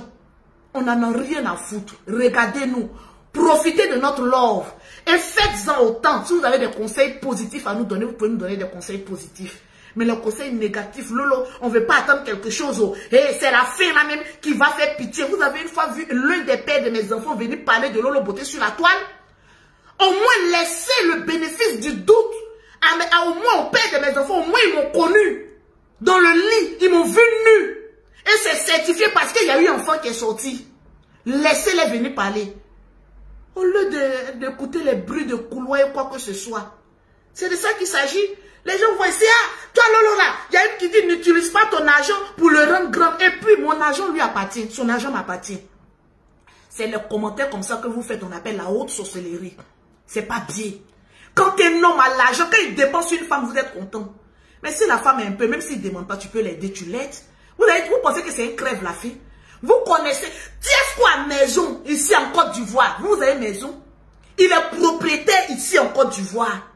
on n'en a rien à foutre. Regardez-nous. Profitez de notre love et faites-en autant. Si vous avez des conseils positifs à nous donner, vous pouvez nous donner des conseils positifs. Mais les conseils négatifs, Lolo, on ne veut pas attendre quelque chose. Oh. Et c'est la fille là même qui va faire pitié. Vous avez une fois vu l'un des pères de mes enfants venir parler de Lolo Beauté sur la toile? Au moins laissez le bénéfice du doute. À, au moins au père de mes enfants, au moins ils m'ont connu. Dans le lit, ils m'ont vu nu. Et c'est certifié parce qu'il y a eu un enfant qui est sorti. Laissez-les venir parler. Au lieu d'écouter les bruits de couloir et quoi que ce soit. C'est de ça qu'il s'agit. Les gens voient ici, ah, toi Lolo il y a une qui dit n'utilise pas ton argent pour le rendre grand. Et puis mon argent lui appartient, son argent m'appartient. C'est les commentaires comme ça que vous faites, on appelle la haute sorcellerie. C'est pas bien. Quand un homme a l'argent, quand il dépense une femme, vous êtes content. Mais si la femme est un peu, même s'il ne demande pas, tu peux l'aider, tu l'aides. Vous, vous pensez que c'est un crève la fille? Vous connaissez, Tiesco a maison ici en Côte d'Ivoire. Vous avez maison. Il est propriétaire ici en Côte d'Ivoire.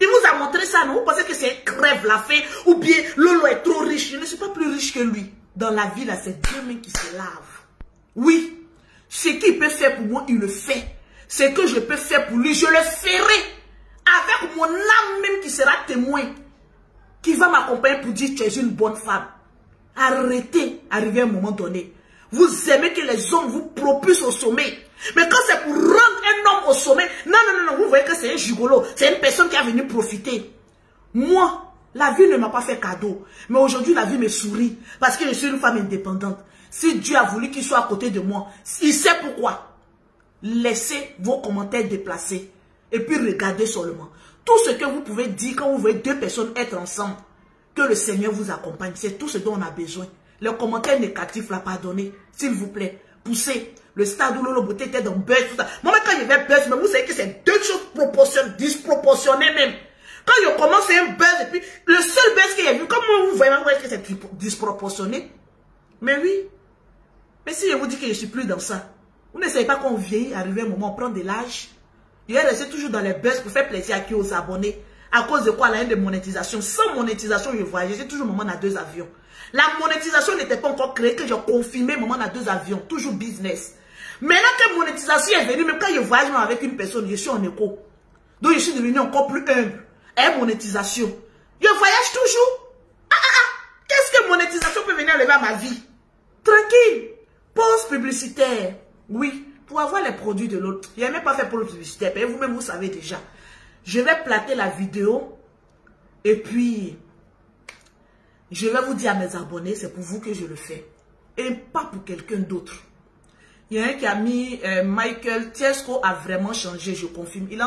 Il vous a montré ça, non? Vous pensez que c'est crève la fait ou bien Lolo est trop riche. Je ne suis pas plus riche que lui. Dans la vie, là, c'est deux mains qui se lavent. Oui, ce qu'il peut faire pour moi, il le fait. Ce que je peux faire pour lui, je le ferai. Avec mon âme même qui sera témoin. Qui va m'accompagner pour dire tu es une bonne femme. Arrêtez, arriver à un moment donné. Vous aimez que les hommes vous propulsent au sommet. Mais quand c'est pour rendre un homme au sommet, non, non, non, non, vous voyez que c'est un gigolo. C'est une personne qui a venu profiter. Moi, la vie ne m'a pas fait cadeau. Mais aujourd'hui, la vie me sourit. Parce que je suis une femme indépendante. Si Dieu a voulu qu'il soit à côté de moi, il sait pourquoi. Laissez vos commentaires déplacés. Et puis regardez seulement. Tout ce que vous pouvez dire quand vous voyez deux personnes être ensemble, que le Seigneur vous accompagne, c'est tout ce dont on a besoin. Les commentaires négatifs, la pardonnez, s'il vous plaît. Poussez. Le stade où Lolo Beauté était dans buzz, tout ça. Moi, quand il y avait buzz, mais vous savez que c'est deux choses proportionnées, disproportionnées même. Quand il commence, un buzz, et puis le seul buzz qu'il y a vu, comment vous voyez que c'est disproportionné Mais oui. Mais si je vous dis que je ne suis plus dans ça, vous ne savez pas qu'on vieillit, arriver un moment, on prend de l'âge. Il est resté toujours dans les buzz pour faire plaisir à qui aux abonnés. À cause de quoi? La haine de monétisation Sans monétisation, je voyageais. J'ai toujours moment à deux avions. La monétisation n'était pas encore créée, que j'ai confirmé moment à deux avions. Toujours business. Maintenant que monétisation est venue, même quand je voyage avec une personne, je suis en écho. Donc je suis devenu encore plus humble. Et monétisation. Je voyage toujours. Ah, ah, ah. Qu'est-ce que monétisation peut venir enlever à ma vie? Tranquille. Pause publicitaire. Oui, pour avoir les produits de l'autre. Je n'ai même pas fait pour le publicitaire. Vous-même, vous savez déjà. Je vais plater la vidéo. Et puis, je vais vous dire à mes abonnés, c'est pour vous que je le fais. Et pas pour quelqu'un d'autre. Il y a un qui a mis euh, Michael Tiesco a vraiment changé, je confirme. Il,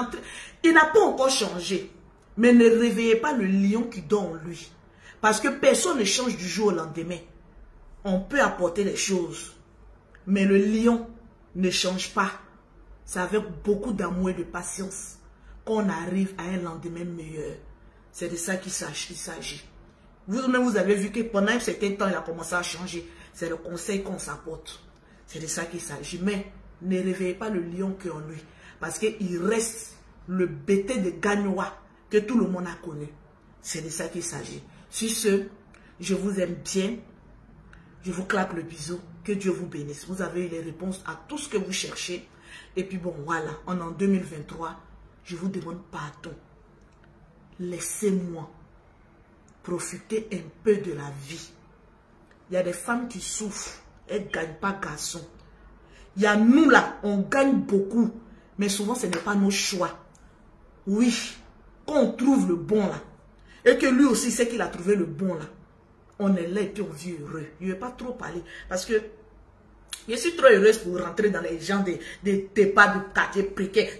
il n'a pas encore changé. Mais ne réveillez pas le lion qui dort en lui. Parce que personne ne change du jour au lendemain. On peut apporter les choses. Mais le lion ne change pas. C'est avec beaucoup d'amour et de patience qu'on arrive à un lendemain meilleur. C'est de ça qu'il s'agit. Vous-même, vous avez vu que pendant un certain temps, il a commencé à changer. C'est le conseil qu'on s'apporte. C'est de ça qu'il s'agit. Mais ne réveillez pas le lion qui est en lui. Parce qu'il reste le bêté de gagnois que tout le monde a connu. C'est de ça qu'il s'agit. Sur ce, je vous aime bien. Je vous claque le bisou. Que Dieu vous bénisse. Vous avez les réponses à tout ce que vous cherchez. Et puis bon, voilà, on est en 2023. Je vous demande pardon. Laissez-moi profiter un peu de la vie. Il y a des femmes qui souffrent elle ne gagne pas garçon. Il y a nous là, on gagne beaucoup. Mais souvent, ce n'est pas nos choix. Oui, quand on trouve le bon là, et que lui aussi sait qu'il a trouvé le bon là, on est là et puis on vit heureux. Je ne vais pas trop parler parce que je suis trop heureuse pour rentrer dans les gens des, des débats de quartier précaire.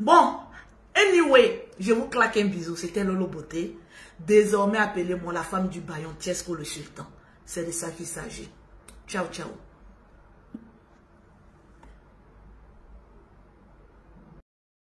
Bon, anyway, je vous claque un bisou. C'était Lolo Beauté. Désormais, appelez-moi la femme du baillon Tiesco le sultan. C'est de ça qu'il s'agit. Ciao, ciao.